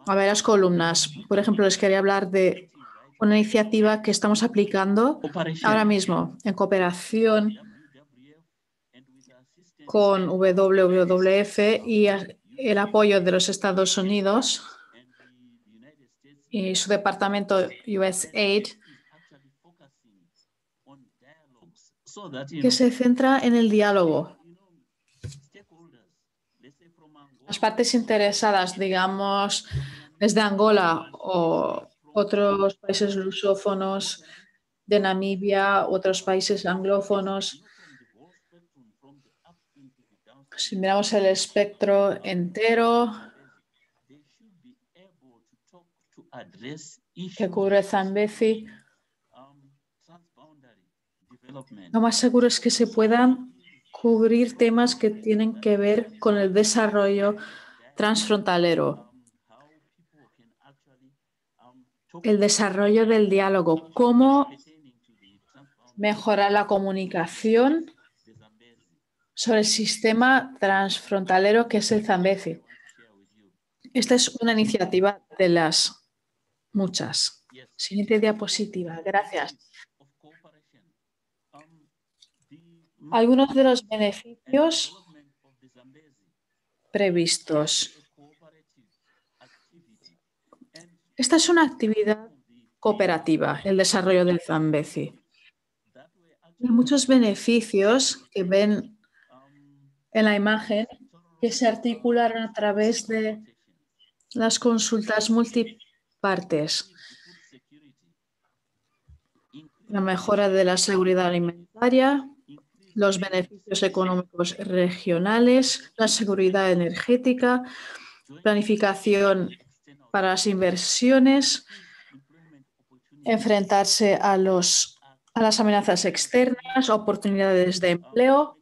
a ver las columnas. Por ejemplo, les quería hablar de una iniciativa que estamos aplicando ahora mismo en cooperación con WWF y el apoyo de los Estados Unidos y su departamento USAID, que se centra en el diálogo. Las partes interesadas, digamos, desde Angola o otros países lusófonos de Namibia, otros países anglófonos. Si miramos el espectro entero que cubre Zambezi, lo más seguro es que se puedan cubrir temas que tienen que ver con el desarrollo transfrontalero el desarrollo del diálogo, cómo mejorar la comunicación sobre el sistema transfrontalero que es el Zambezi. Esta es una iniciativa de las muchas. Siguiente diapositiva. Gracias. Algunos de los beneficios previstos Esta es una actividad cooperativa, el desarrollo del Zambezi. Hay muchos beneficios que ven en la imagen que se articularon a través de las consultas multipartes. la mejora de la seguridad alimentaria, los beneficios económicos regionales, la seguridad energética, planificación para las inversiones, enfrentarse a, los, a las amenazas externas, oportunidades de empleo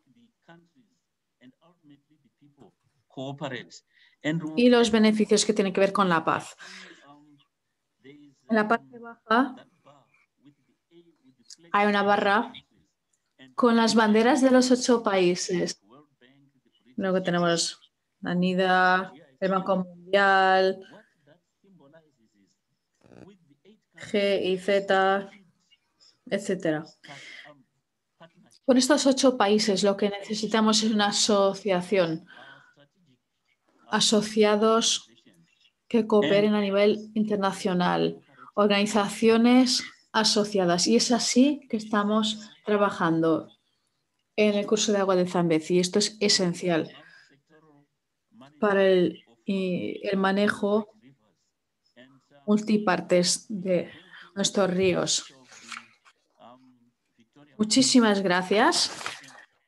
y los beneficios que tienen que ver con la paz. En la parte baja hay una barra con las banderas de los ocho países. Luego tenemos la NIDA, el Banco Mundial, G y Z, etcétera. Con estos ocho países lo que necesitamos es una asociación, asociados que cooperen a nivel internacional, organizaciones asociadas. Y es así que estamos trabajando en el curso de agua de Zambezi. Y esto es esencial para el, el manejo multipartes de nuestros ríos. Muchísimas gracias.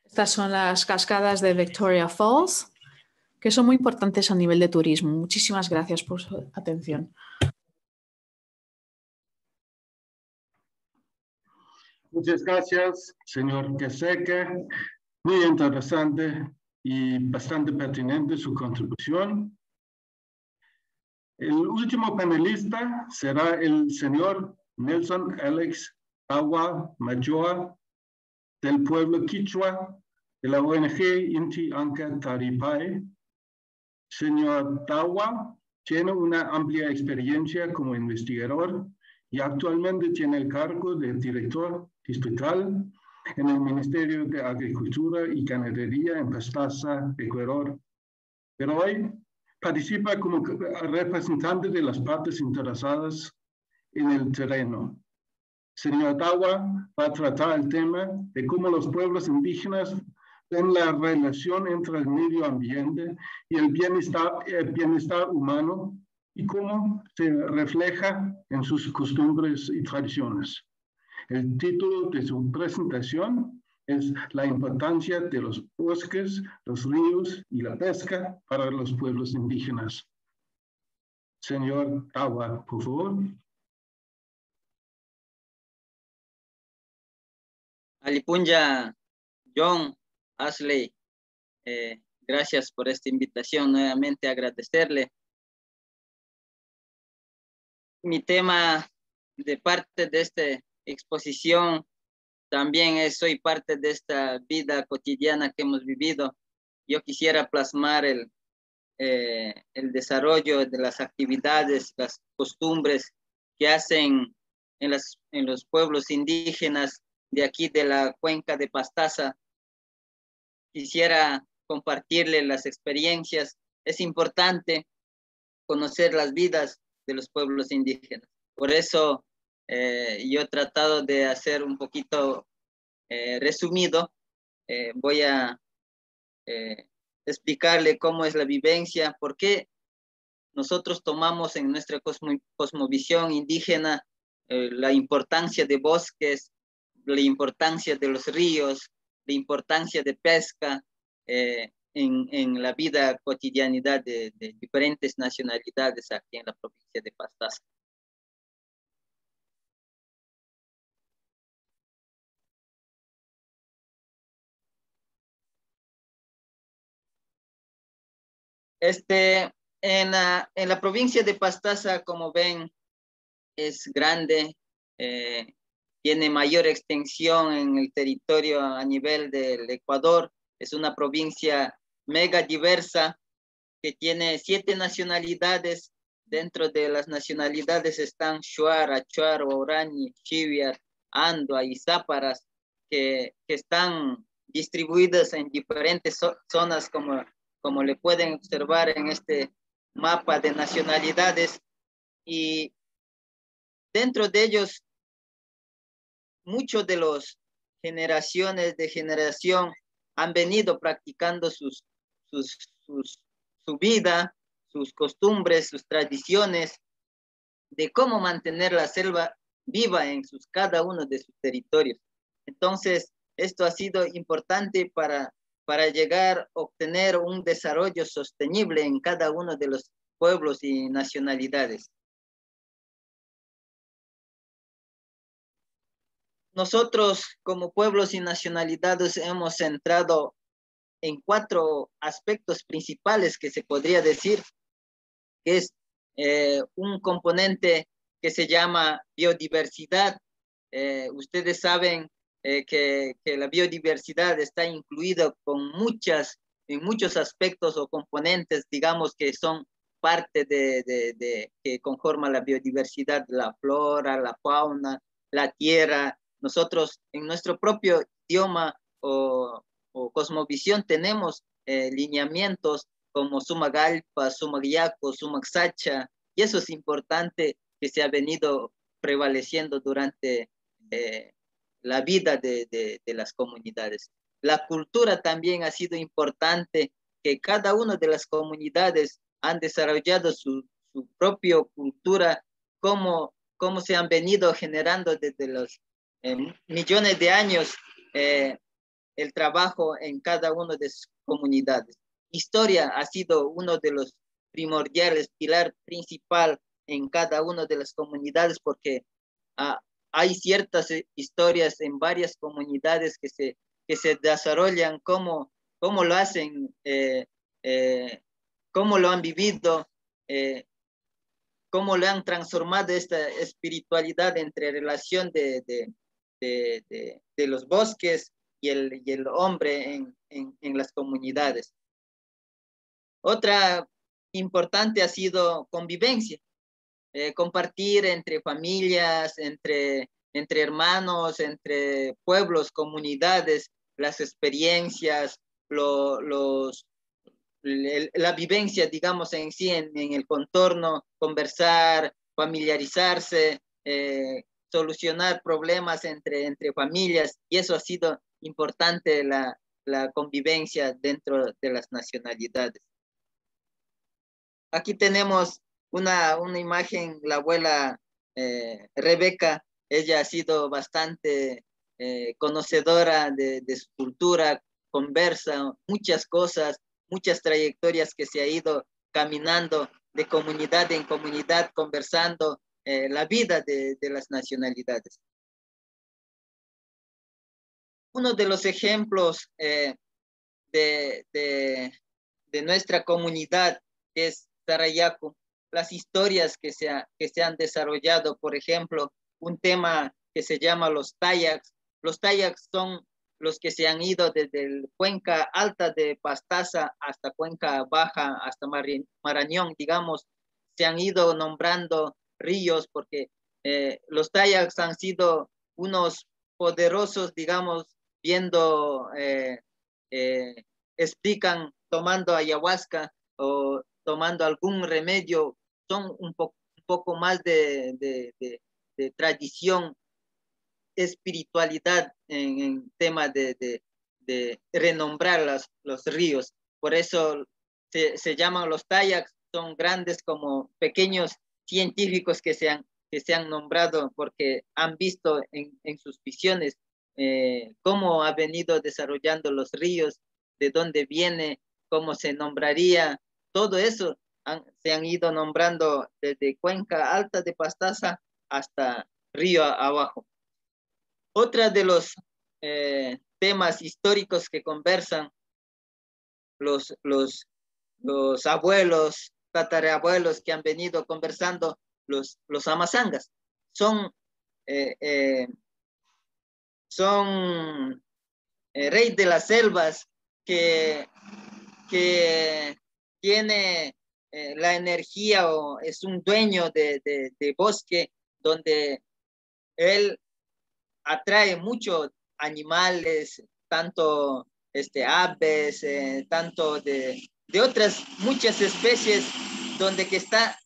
Estas son las cascadas de Victoria Falls, que son muy importantes a nivel de turismo. Muchísimas gracias por su atención. Muchas gracias, señor Queseque. Muy interesante y bastante pertinente su contribución. El último panelista será el señor Nelson Alex Tawa Majoa del pueblo Quichua de la ONG Inti Anka Taripay. Señor Tawa tiene una amplia experiencia como investigador y actualmente tiene el cargo de director hospital en el Ministerio de Agricultura y Ganadería en Pastaza, Ecuador. Pero hoy participa como representante de las partes interesadas en el terreno. Señor Tawa va a tratar el tema de cómo los pueblos indígenas ven la relación entre el medio ambiente y el bienestar, el bienestar humano y cómo se refleja en sus costumbres y tradiciones. El título de su presentación es la importancia de los bosques, los ríos y la pesca para los pueblos indígenas. Señor Tawa, por favor. Alipunja, John, Ashley, eh, gracias por esta invitación. Nuevamente agradecerle. Mi tema de parte de esta exposición también soy parte de esta vida cotidiana que hemos vivido. Yo quisiera plasmar el, eh, el desarrollo de las actividades, las costumbres que hacen en, las, en los pueblos indígenas de aquí de la cuenca de Pastaza. Quisiera compartirle las experiencias. Es importante conocer las vidas de los pueblos indígenas. Por eso eh, yo he tratado de hacer un poquito eh, resumido. Eh, voy a explicarle cómo es la vivencia, por qué nosotros tomamos en nuestra cosmovisión indígena la importancia de bosques, la importancia de los ríos, la importancia de pesca en, en, la vida cotidianidad de, de diferentes nacionalidades aquí en la provincia de Pastaza. Este, en la, en la provincia de Pastaza, como ven, es grande, eh, tiene mayor extensión en el territorio a nivel del Ecuador. Es una provincia mega diversa que tiene siete nacionalidades. Dentro de las nacionalidades están Shuar, Achuar, Orani, Chiviar, Andua y Záparas, que, que están distribuidas en diferentes zonas como como le pueden observar en este mapa de nacionalidades. Y dentro de ellos, muchos de los generaciones de generación han venido practicando sus, sus, su vida, sus costumbres, sus tradiciones, de cómo mantener la selva viva en sus, cada uno de sus territorios. Entonces, esto ha sido importante para, para llegar a obtener un desarrollo sostenible en cada uno de los pueblos y nacionalidades. Nosotros como pueblos y nacionalidades hemos centrado en cuatro aspectos principales que se podría decir que es eh, un componente que se llama biodiversidad. Eh, ustedes saben eh, que, la biodiversidad está incluida con muchas, en muchos aspectos o componentes, digamos, que son parte de que conforma la biodiversidad, la flora, la fauna, la tierra. Nosotros en nuestro propio idioma o, o cosmovisión tenemos eh, lineamientos como Sumagalpa, Sumagiaco, Sumaxacha, y eso es importante que se ha venido prevaleciendo durante eh, la vida de, de, las comunidades. La cultura también ha sido importante, que cada una de las comunidades han desarrollado su, su propia cultura, como, como se han venido generando desde los eh, millones de años eh, el trabajo en cada una de sus comunidades. Historia ha sido uno de los primordiales, pilar principal en cada una de las comunidades porque ah, hay ciertas eh, historias en varias comunidades que se, que se desarrollan, cómo, cómo lo hacen, eh, eh, cómo lo han vivido, cómo lo han transformado esta espiritualidad entre relación de, de, de, de los bosques y el, y el hombre en, en, en las comunidades. Otra importante ha sido convivencia. Eh, compartir entre familias, entre, entre hermanos, entre pueblos, comunidades, las experiencias, lo, los, la vivencia, digamos, en sí, en, en, el contorno, conversar, familiarizarse, eh, solucionar problemas entre, entre familias, y eso ha sido importante, la, la convivencia dentro de las nacionalidades. Aquí tenemos una, una imagen, la abuela eh, Rebeca, ella ha sido bastante eh, conocedora de, de, su cultura, conversa muchas cosas, muchas trayectorias que se ha ido caminando de comunidad en comunidad, conversando eh, la vida de, de, las nacionalidades. Uno de los ejemplos de, de, nuestra comunidad es Sarayaco, las historias que se, que se han desarrollado, por ejemplo, un tema que se llama los Tayaks. Los Tayaks son los que se han ido desde el Cuenca Alta de Pastaza hasta Cuenca Baja, hasta Marañón, digamos, se han ido nombrando ríos porque eh, los Tayaks han sido unos poderosos, digamos, viendo, eh, eh, explican tomando ayahuasca o tomando algún remedio son un, po un poco más de, de, tradición, espiritualidad en, en tema de, renombrar los, los ríos. Por eso se, se llaman los tayaks, son grandes como pequeños científicos que se han, que se han nombrado porque han visto en, en sus visiones eh, cómo ha venido desarrollando los ríos, de dónde viene, cómo se nombraría, todo eso se han ido nombrando desde Cuenca Alta de Pastaza hasta Río Abajo. Otra de los eh, temas históricos que conversan los, los, los abuelos, tatarabuelos que han venido conversando, los, los amazangas, son, eh, eh, son eh, rey de las selvas que, que tiene eh, la energía o es un dueño de, de, bosque donde él atrae muchos animales, tanto este, aves, eh, tanto de, de, otras muchas especies, donde que está,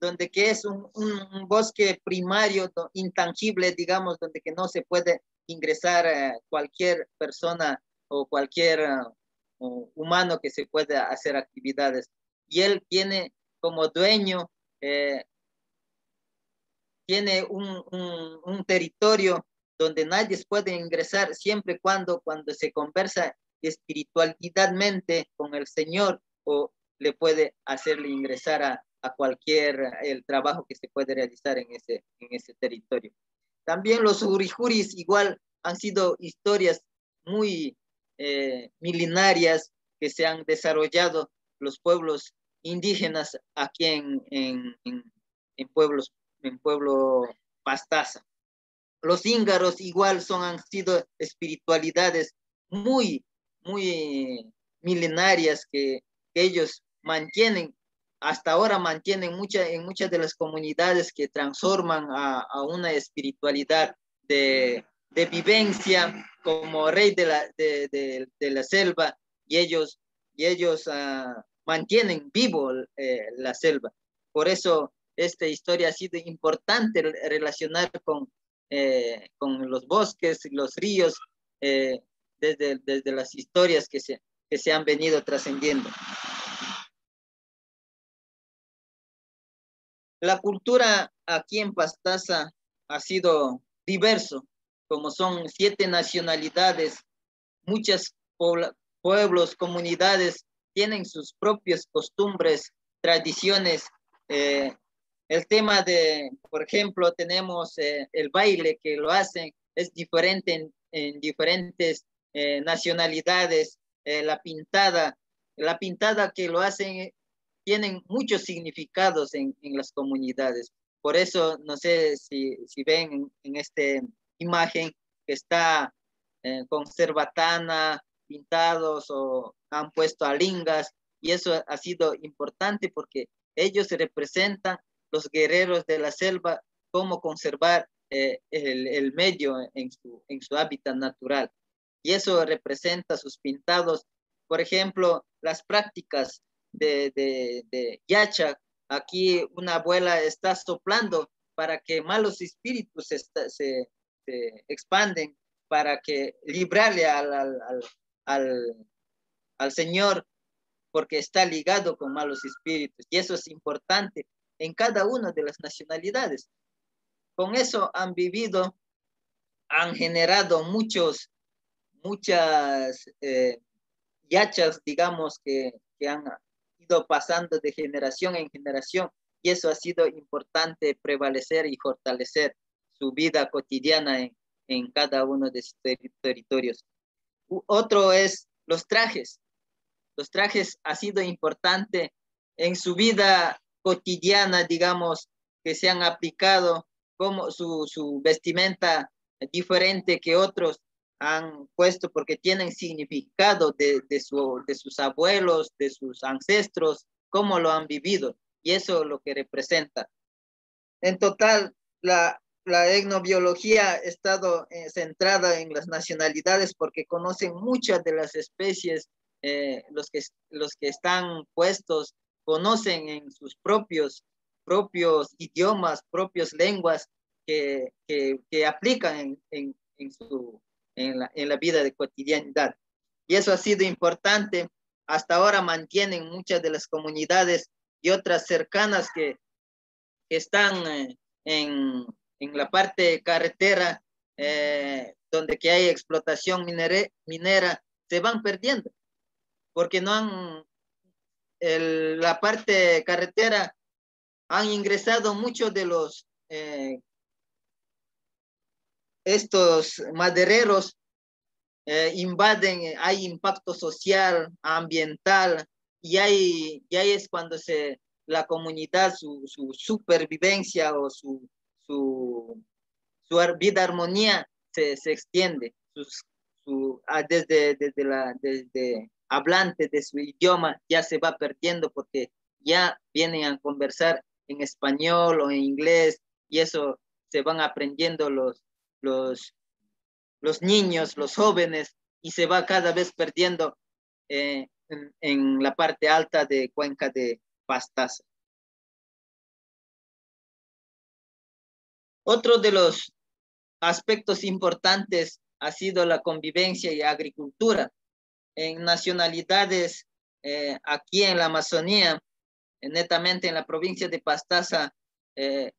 donde que es un, un, bosque primario, intangible, digamos, donde que no se puede ingresar eh, cualquier persona o cualquier uh, humano que se pueda hacer actividades y él tiene como dueño eh, tiene un, un, territorio donde nadie puede ingresar siempre cuando, cuando se conversa espiritualmente con el Señor o le puede hacerle ingresar a, a cualquier el trabajo que se puede realizar en ese, en ese territorio. También los urijuris igual han sido historias muy eh, milenarias que se han desarrollado los pueblos indígenas aquí en, en, en, pueblos, en pueblo Pastaza. Los íngaros igual son, han sido espiritualidades muy, muy milenarias que, ellos mantienen hasta ahora mantienen mucha, en muchas de las comunidades que transforman a, una espiritualidad de, de, vivencia como rey de la, de, de, de la selva y ellos, y ellos uh, mantienen vivo eh, la selva. Por eso esta historia ha sido importante relacionar con, eh, con los bosques, los ríos, eh, desde, desde las historias que se, que se han venido trascendiendo. La cultura aquí en Pastaza ha sido diverso, como son siete nacionalidades, muchos pueblos, comunidades tienen sus propias costumbres, tradiciones. Eh, el tema de, por ejemplo, tenemos eh, el baile que lo hacen, es diferente en, diferentes eh, nacionalidades, la pintada, la pintada que lo hacen tienen muchos significados en, en las comunidades. Por eso, no sé si, si ven en, esta imagen que está eh, con cerbatana, pintados o han puesto alingas, y eso ha sido importante porque ellos representan los guerreros de la selva, cómo conservar eh, el, medio en su, en su hábitat natural. Y eso representa sus pintados. Por ejemplo, las prácticas de, de, Yacha, aquí una abuela está soplando para que malos espíritus se, se, se expanden, para que librarle al, al, al, al, Señor, porque está ligado con malos espíritus. Y eso es importante en cada una de las nacionalidades. Con eso han vivido, han generado muchos, muchas eh, yachas, digamos, que, que han pasando de generación en generación y eso ha sido importante prevalecer y fortalecer su vida cotidiana en, en cada uno de sus territorios. Otro es los trajes. Los trajes ha sido importante en su vida cotidiana, digamos, que se han aplicado como su, su vestimenta diferente que otros han puesto porque tienen significado de, de, su, de sus abuelos, de sus ancestros, cómo lo han vivido. Y eso es lo que representa. En total, la, la etnobiología ha estado eh, centrada en las nacionalidades porque conocen muchas de las especies, eh, los, que, los que están puestos conocen en sus propios, propios idiomas, propias lenguas que, que, que aplican en, en, en, su, en la, en la vida de cotidianidad. Y eso ha sido importante. Hasta ahora mantienen muchas de las comunidades y otras cercanas que, están eh, en, en, la parte carretera eh, donde que hay explotación minere, minera, se van perdiendo, porque no han, el, la parte carretera han ingresado muchos de los eh, estos madereros eh, invaden, hay impacto social, ambiental, y ahí, y ahí es cuando se, la comunidad, su, su supervivencia o su, su, su vida armonía se, se extiende. Su, ah, desde, desde, la, desde hablante de su idioma ya se va perdiendo porque ya vienen a conversar en español o en inglés y eso se van aprendiendo los, los, los niños, los jóvenes, y se va cada vez perdiendo eh, en, en, la parte alta de Cuenca de Pastaza. Otro de los aspectos importantes ha sido la convivencia y agricultura. En nacionalidades eh, aquí en la Amazonía, netamente en la provincia de Pastaza, eh.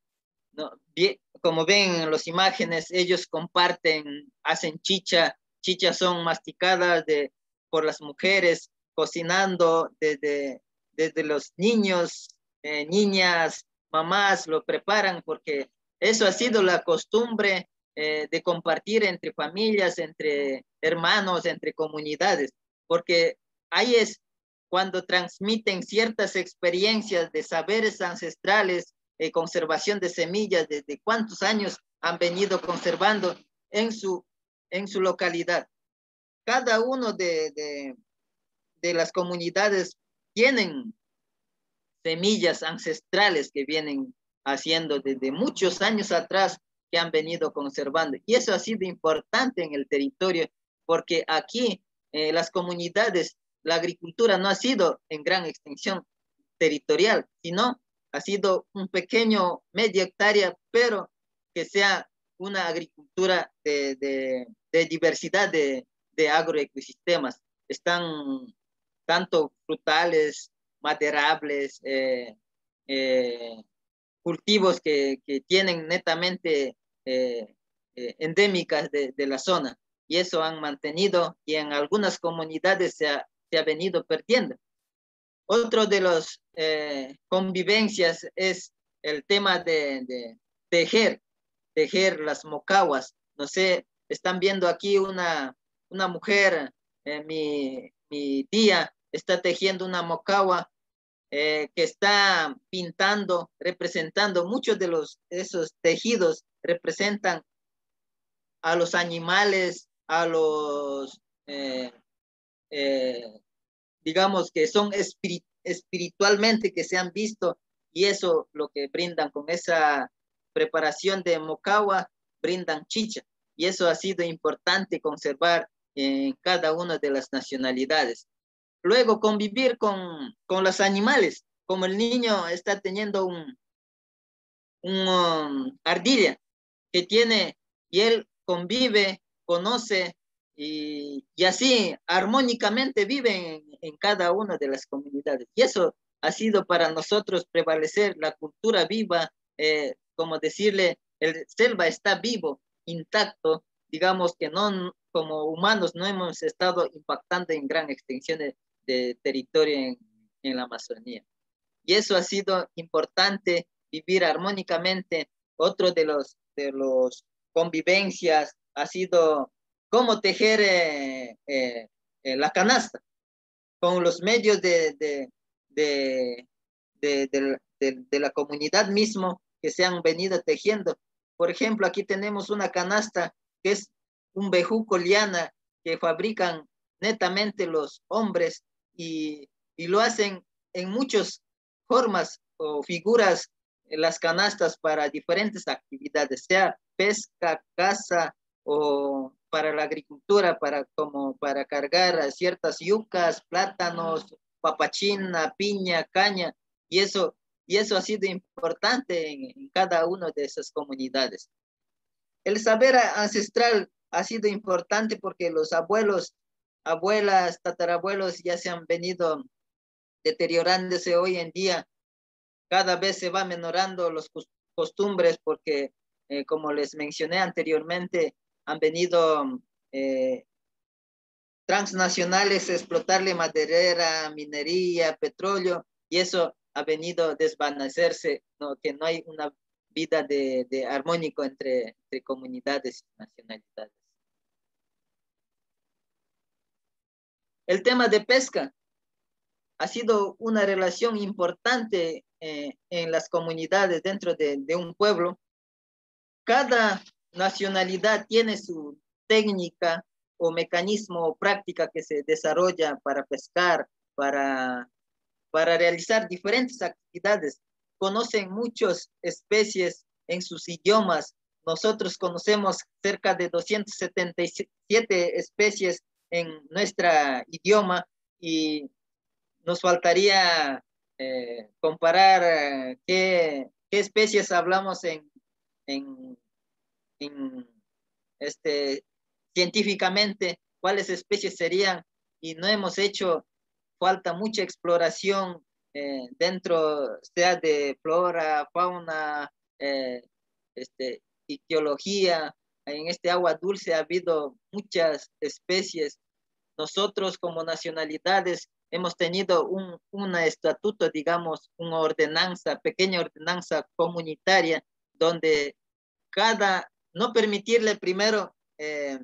Como ven en las imágenes, ellos comparten, hacen chicha, chichas son masticadas de, por las mujeres, cocinando desde, desde los niños, eh, niñas, mamás, lo preparan porque eso ha sido la costumbre eh, de compartir entre familias, entre hermanos, entre comunidades, porque ahí es cuando transmiten ciertas experiencias de saberes ancestrales, eh, conservación de semillas, desde cuántos años han venido conservando en su, en su localidad. Cada uno de, de, de las comunidades tienen semillas ancestrales que vienen haciendo desde muchos años atrás que han venido conservando. Y eso ha sido importante en el territorio porque aquí eh, las comunidades, la agricultura no ha sido en gran extensión territorial, sino ha sido un pequeño media hectárea, pero que sea una agricultura de, de, diversidad de, de agroecosistemas. Están tanto frutales, maderables, eh, eh, cultivos que, que, tienen netamente eh, endémicas de, de, la zona. Y eso han mantenido y en algunas comunidades se ha, se ha venido perdiendo. Otro de las convivencias es el tema de, tejer, tejer las mocahuas. No sé, están viendo aquí una, una mujer, mi, mi tía, está tejiendo una mocagua eh, que está pintando, representando muchos de los esos tejidos representan a los animales, a los eh, eh, digamos que son espirit espiritualmente que se han visto y eso lo que brindan con esa preparación de mocagua brindan chicha y eso ha sido importante conservar en cada una de las nacionalidades. Luego convivir con, con los animales, como el niño está teniendo un, un um, ardilla que tiene y él convive, conoce y, y así armónicamente vive en, cada una de las comunidades. Y eso ha sido para nosotros prevalecer la cultura viva, eh, como decirle, el selva está vivo, intacto, digamos que no como humanos no hemos estado impactando en gran extensión de territorio en, en, la Amazonía. Y eso ha sido importante, vivir armónicamente. Otro de los, de los convivencias ha sido cómo tejer eh, eh, eh la canasta con los medios de, de, de, de, la comunidad mismo que se han venido tejiendo. Por ejemplo, aquí tenemos una canasta que es un bejuco liana que fabrican netamente los hombres y, y lo hacen en muchas formas o figuras las canastas para diferentes actividades, sea pesca, caza o para la agricultura, para, como para cargar ciertas yucas, plátanos, papachina, piña, caña, y eso, y eso ha sido importante en, en cada una de esas comunidades. El saber ancestral ha sido importante porque los abuelos, abuelas, tatarabuelos ya se han venido deteriorándose hoy en día. Cada vez se va menorando los costumbres porque, eh, como les mencioné anteriormente, han venido eh, transnacionales a explotarle maderera, minería, petróleo, y eso ha venido a desvanecerse, ¿no? que no hay una vida de, de armónico entre, entre comunidades y nacionalidades. El tema de pesca ha sido una relación importante eh, en las comunidades dentro de, un pueblo. Cada nacionalidad tiene su técnica o mecanismo o práctica que se desarrolla para pescar, para, para realizar diferentes actividades. Conocen muchas especies en sus idiomas. Nosotros conocemos cerca de 277 especies en nuestro idioma y nos faltaría eh, comparar eh, qué, especies hablamos en, en, en, este, científicamente, cuáles especies serían y no hemos hecho falta mucha exploración eh, dentro, sea de flora, fauna, eh, este, ictiología, en este agua dulce ha habido muchas especies. Nosotros como nacionalidades hemos tenido un una estatuto, digamos, una ordenanza, pequeña ordenanza comunitaria, donde cada, no permitirle primero eh,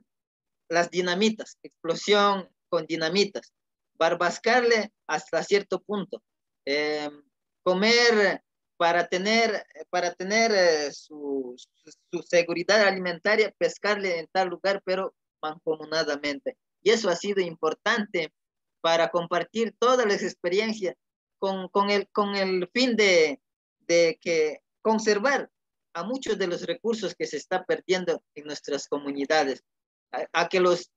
las dinamitas, explosión con dinamitas, barbascarle hasta cierto punto, eh, comer para tener, para tener eh, su, seguridad alimentaria, pescarle en tal lugar, pero mancomunadamente. Y eso ha sido importante para compartir todas las experiencias con, con, el, con el fin de, de que conservar a muchos de los recursos que se está perdiendo en nuestras comunidades, a, que las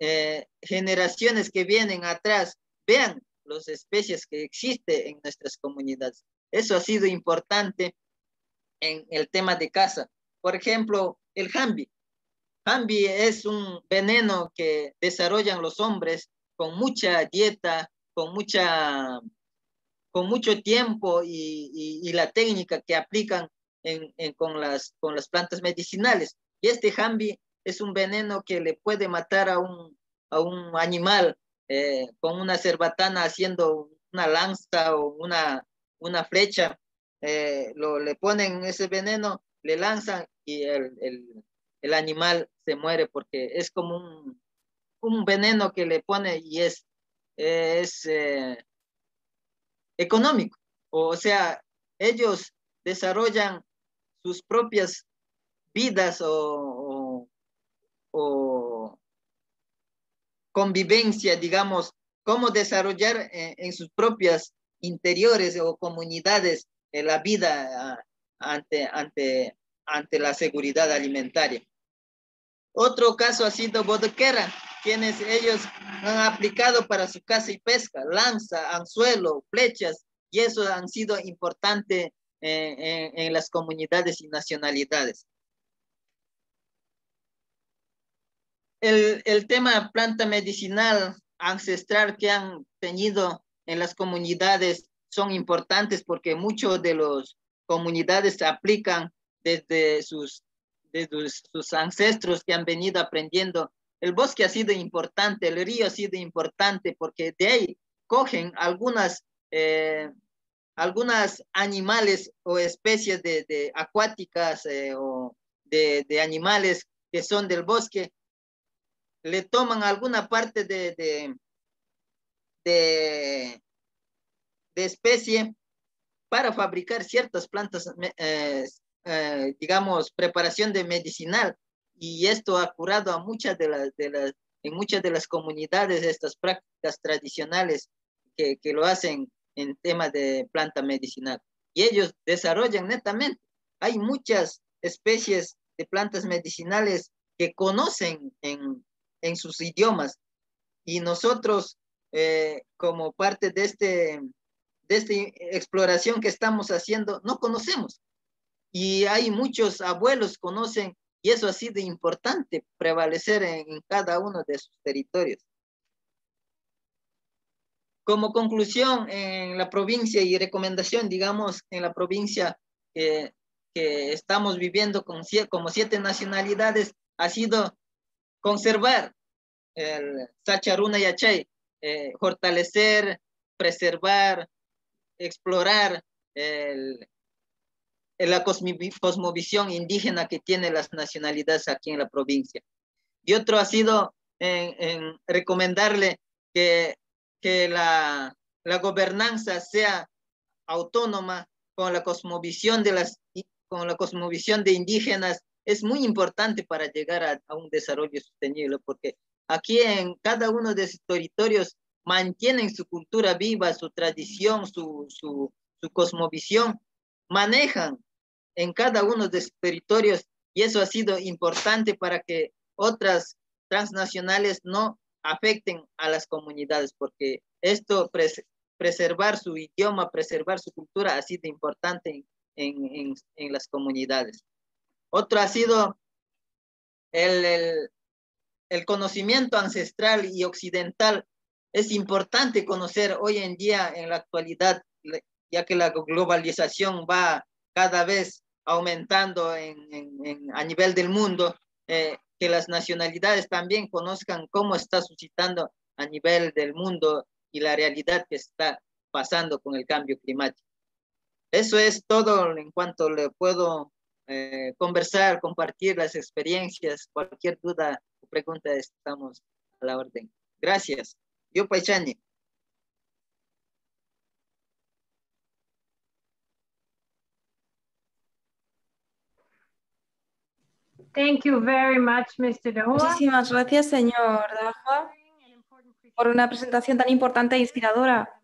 eh, generaciones que vienen atrás vean las especies que existen en nuestras comunidades. Eso ha sido importante en el tema de caza. Por ejemplo, el jambi. Jambi es un veneno que desarrollan los hombres con mucha dieta, con mucha con mucho tiempo y, la técnica que aplican con, las, con las plantas medicinales. Y este jambi es un veneno que le puede matar a un, a un animal eh, con una cerbatana haciendo una lanza o una, una flecha, eh, lo, le ponen ese veneno, le lanzan y el, el, animal se muere porque es como un, un, veneno que le pone y es, es eh, económico. O sea, ellos desarrollan sus propias vidas o, o, convivencia, digamos, cómo desarrollar en, en sus propias interiores o comunidades en la vida ah, ante, ante, ante la seguridad alimentaria. Otro caso ha sido Bodequera, quienes ellos han aplicado para su caza y pesca, lanza, anzuelo, flechas, y eso han sido importante en, en las comunidades y nacionalidades. El, el tema planta medicinal ancestral que han tenido en las comunidades son importantes porque muchos de las comunidades aplican desde sus, desde sus ancestros que han venido aprendiendo. El bosque ha sido importante, el río ha sido importante porque de ahí cogen algunas, eh, algunas animales o especies de, de acuáticas eh, o de, de, animales que son del bosque, le toman alguna parte de, de de, especie para fabricar ciertas plantas, eh, eh, digamos, preparación de medicinal. Y esto ha curado a muchas de las, de las, en muchas de las comunidades estas prácticas tradicionales que, que lo hacen en temas de planta medicinal. Y ellos desarrollan netamente. Hay muchas especies de plantas medicinales que conocen en, en sus idiomas. Y nosotros eh, como parte de, este, de esta exploración que estamos haciendo, no conocemos. Y hay muchos abuelos conocen y eso ha sido importante prevalecer en, cada uno de sus territorios. Como conclusión, en la provincia y recomendación, digamos, en la provincia que estamos viviendo con, como siete nacionalidades, ha sido conservar el Sacharuna Yachay, eh, fortalecer, preservar, explorar la cosmovisión indígena que tienen las nacionalidades aquí en la provincia. Y otro ha sido en, recomendarle que, la, gobernanza sea autónoma con la cosmovisión de las con la cosmovisión de indígenas es muy importante para llegar a, a un desarrollo sostenible porque Aquí en cada uno de sus territorios mantienen su cultura viva, su tradición, su, su, cosmovisión, manejan en cada uno de sus territorios y eso ha sido importante para que otras transnacionales no afecten a las comunidades, porque esto, preservar su idioma, preservar su cultura ha sido importante en, en, en las comunidades. Otro ha sido el, el conocimiento ancestral y occidental es importante conocer hoy en día en la actualidad, ya que la globalización va cada vez aumentando a nivel del mundo, eh, que las nacionalidades también conozcan cómo está suscitando a nivel del mundo y la realidad que está pasando con el cambio climático. Eso es todo en cuanto le puedo eh, conversar, compartir las experiencias, cualquier duda pregunta estamos a la orden. Gracias. Yo Paichani. Thank you very much, Mr. Muchísimas gracias, señor Dahua, por una presentación tan importante e inspiradora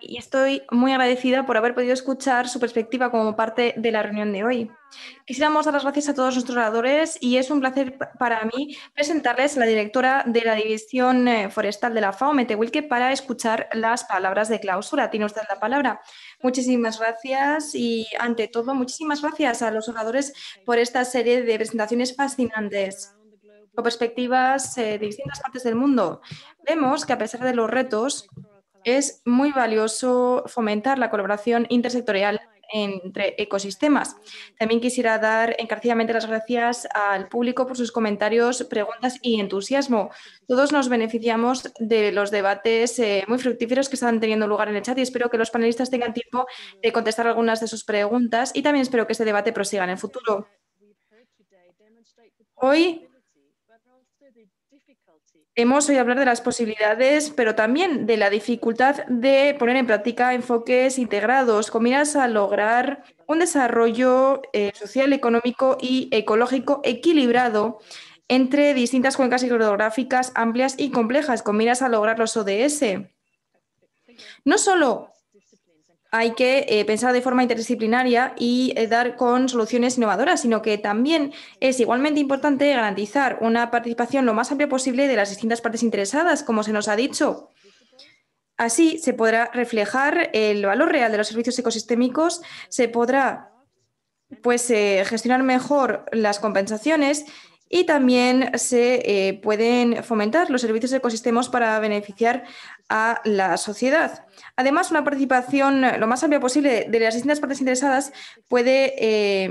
y estoy muy agradecida por haber podido escuchar su perspectiva como parte de la reunión de hoy. Quisiéramos dar las gracias a todos nuestros oradores y es un placer para mí presentarles a la directora de la División eh, Forestal de la FAO, Mete Wilke, para escuchar las palabras de clausura. Tiene usted la palabra. Muchísimas gracias y, ante todo, muchísimas gracias a los oradores por esta serie de presentaciones fascinantes con perspectivas eh, de distintas partes del mundo. Vemos que, a pesar de los retos, es muy valioso fomentar la colaboración intersectorial entre ecosistemas. También quisiera dar encarecidamente las gracias al público por sus comentarios, preguntas y entusiasmo. Todos nos beneficiamos de los debates eh, muy fructíferos que están teniendo lugar en el chat y espero que los panelistas tengan tiempo de contestar algunas de sus preguntas y también espero que este debate prosiga en el futuro. Hoy Hemos oído hablar de las posibilidades, pero también de la dificultad de poner en práctica enfoques integrados con miras a lograr un desarrollo eh, social, económico y ecológico equilibrado entre distintas cuencas hidrográficas amplias y complejas, con miras a lograr los ODS. No solo hay que eh, pensar de forma interdisciplinaria y eh, dar con soluciones innovadoras, sino que también es igualmente importante garantizar una participación lo más amplia posible de las distintas partes interesadas, como se nos ha dicho. Así se podrá reflejar el valor real de los servicios ecosistémicos, se podrá pues, eh, gestionar mejor las compensaciones y también se pueden fomentar los servicios ecosistemas para beneficiar a la sociedad. Además, una participación lo más amplia posible de las distintas partes interesadas puede eh,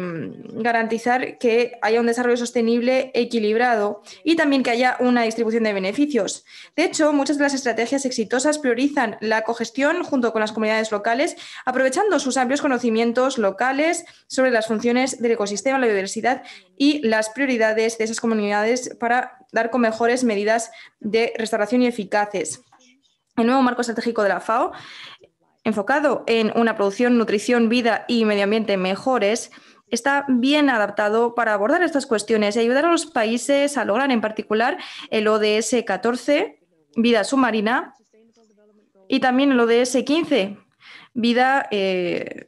garantizar que haya un desarrollo sostenible equilibrado y también que haya una distribución de beneficios. De hecho, muchas de las estrategias exitosas priorizan la cogestión junto con las comunidades locales, aprovechando sus amplios conocimientos locales sobre las funciones del ecosistema, la biodiversidad y las prioridades de esas comunidades para dar con mejores medidas de restauración y eficaces el nuevo marco estratégico de la FAO, enfocado en una producción, nutrición, vida y medio ambiente mejores, está bien adaptado para abordar estas cuestiones y ayudar a los países a lograr en particular el ODS 14, vida submarina, y también el ODS 15, vida eh,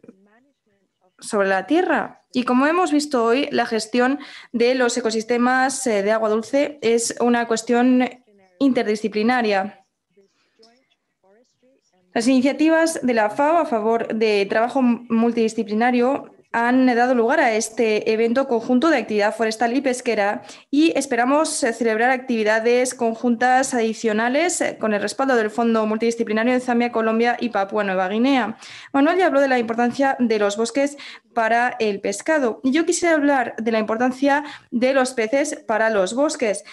sobre la Tierra. Y como hemos visto hoy, la gestión de los ecosistemas eh, de agua dulce es una cuestión interdisciplinaria. Las iniciativas de la FAO a favor de trabajo multidisciplinario han dado lugar a este evento conjunto de actividad forestal y pesquera y esperamos celebrar actividades conjuntas adicionales con el respaldo del Fondo Multidisciplinario de Zambia, Colombia y Papua Nueva Guinea. Manuel ya habló de la importancia de los bosques para el pescado y yo quisiera hablar de la importancia de los peces para los bosques.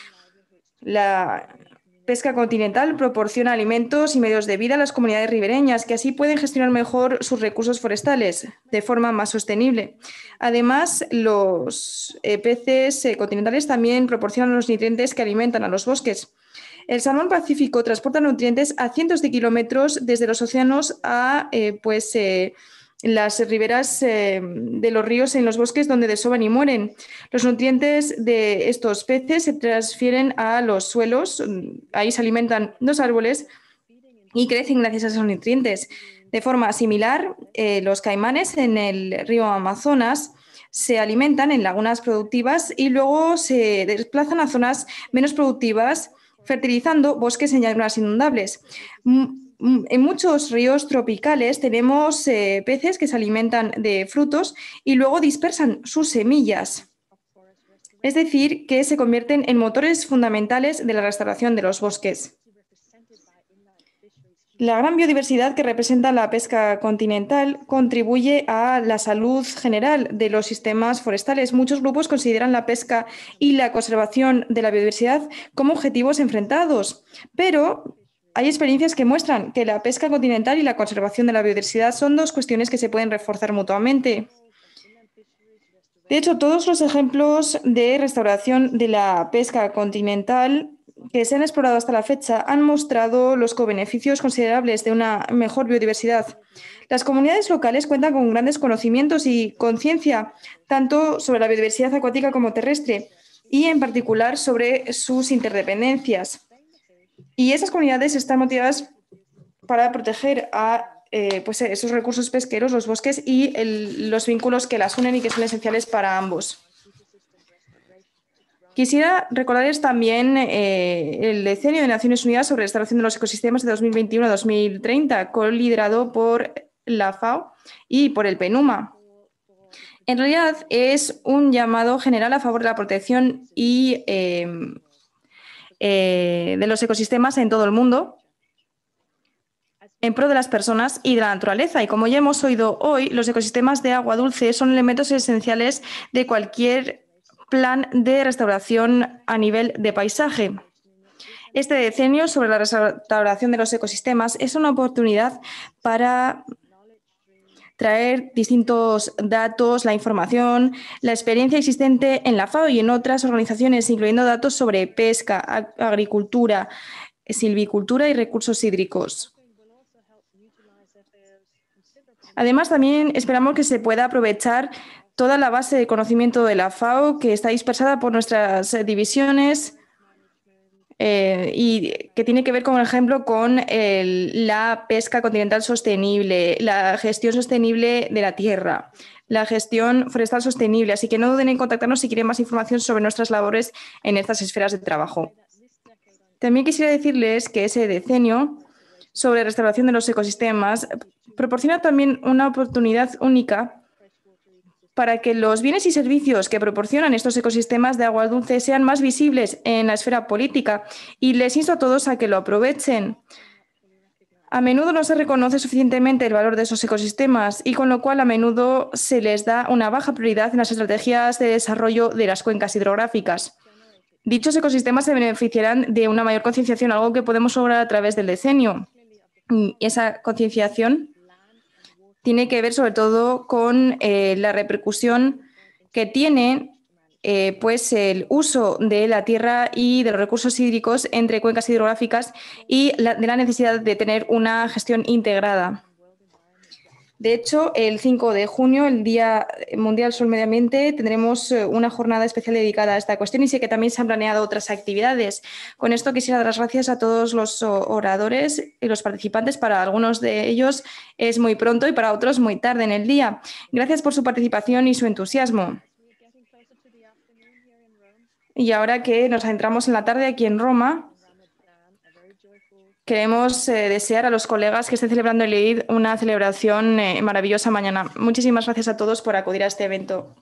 Pesca continental proporciona alimentos y medios de vida a las comunidades ribereñas, que así pueden gestionar mejor sus recursos forestales de forma más sostenible. Además, los eh, peces eh, continentales también proporcionan los nutrientes que alimentan a los bosques. El salmón pacífico transporta nutrientes a cientos de kilómetros desde los océanos a eh, pues, las riberas eh, de los ríos en los bosques donde desoban y mueren. Los nutrientes de estos peces se transfieren a los suelos, ahí se alimentan los árboles y crecen gracias a esos nutrientes. De forma similar, eh, los caimanes en el río Amazonas se alimentan en lagunas productivas y luego se desplazan a zonas menos productivas, fertilizando bosques en llanuras inundables. Mm, en muchos ríos tropicales tenemos eh, peces que se alimentan de frutos y luego dispersan sus semillas. Es decir, que se convierten en motores fundamentales de la restauración de los bosques. La gran biodiversidad que representa la pesca continental contribuye a la salud general de los sistemas forestales. Muchos grupos consideran la pesca y la conservación de la biodiversidad como objetivos enfrentados, pero hay experiencias que muestran que la pesca continental y la conservación de la biodiversidad son dos cuestiones que se pueden reforzar mutuamente. De hecho, todos los ejemplos de restauración de la pesca continental que se han explorado hasta la fecha han mostrado los co-beneficios considerables de una mejor biodiversidad. Las comunidades locales cuentan con grandes conocimientos y conciencia tanto sobre la biodiversidad acuática como terrestre y en particular sobre sus interdependencias. Y esas comunidades están motivadas para proteger eh, pues esos recursos pesqueros, los bosques y los vínculos que las unen y que son esenciales para ambos. Quisiera recordarles también eh, el decenio de Naciones Unidas sobre la restauración de los ecosistemas de 2021 a 2030, liderado por la FAO y por el PENUMA. En realidad es un llamado general a favor de la protección y eh, de los ecosistemas en todo el mundo, en pro de las personas y de la naturaleza. Y como ya hemos oído hoy, los ecosistemas de agua dulce son elementos esenciales de cualquier plan de restauración a nivel de paisaje. Este decenio sobre la restauración de los ecosistemas es una oportunidad para traer distintos datos, la información, la experiencia existente en la FAO y en otras organizaciones, incluyendo datos sobre pesca, agricultura, silvicultura y recursos hídricos. Además, también esperamos que se pueda aprovechar toda la base de conocimiento de la FAO que está dispersada por nuestras divisiones eh, y que tiene que ver, por ejemplo, con la pesca continental sostenible, la gestión sostenible de la tierra, la gestión forestal sostenible. Así que no duden en contactarnos si quieren más información sobre nuestras labores en estas esferas de trabajo. También quisiera decirles que ese decenio sobre restauración de los ecosistemas proporciona también una oportunidad única para que los bienes y servicios que proporcionan estos ecosistemas de agua dulce sean más visibles en la esfera política y les insto a todos a que lo aprovechen. A menudo no se reconoce suficientemente el valor de esos ecosistemas y con lo cual a menudo se les da una baja prioridad en las estrategias de desarrollo de las cuencas hidrográficas. Dichos ecosistemas se beneficiarán de una mayor concienciación, algo que podemos lograr a través del decenio. Y esa concienciación tiene que ver sobre todo con eh, la repercusión que tiene eh, pues el uso de la tierra y de los recursos hídricos entre cuencas hidrográficas y de la necesidad de tener una gestión integrada. De hecho, el 5 de junio, el Día Mundial sobre Medio Ambiente, tendremos eh, una jornada especial dedicada a esta cuestión y sé que también se han planeado otras actividades. Con esto quisiera dar las gracias a todos los oradores y los participantes. Para algunos de ellos es muy pronto y para otros muy tarde en el día. Gracias por su participación y su entusiasmo. Y ahora que nos adentramos en la tarde aquí en Roma, Queremos eh, desear a los colegas que estén celebrando el Eid una celebración eh, maravillosa mañana. Muchísimas gracias a todos por acudir a este evento.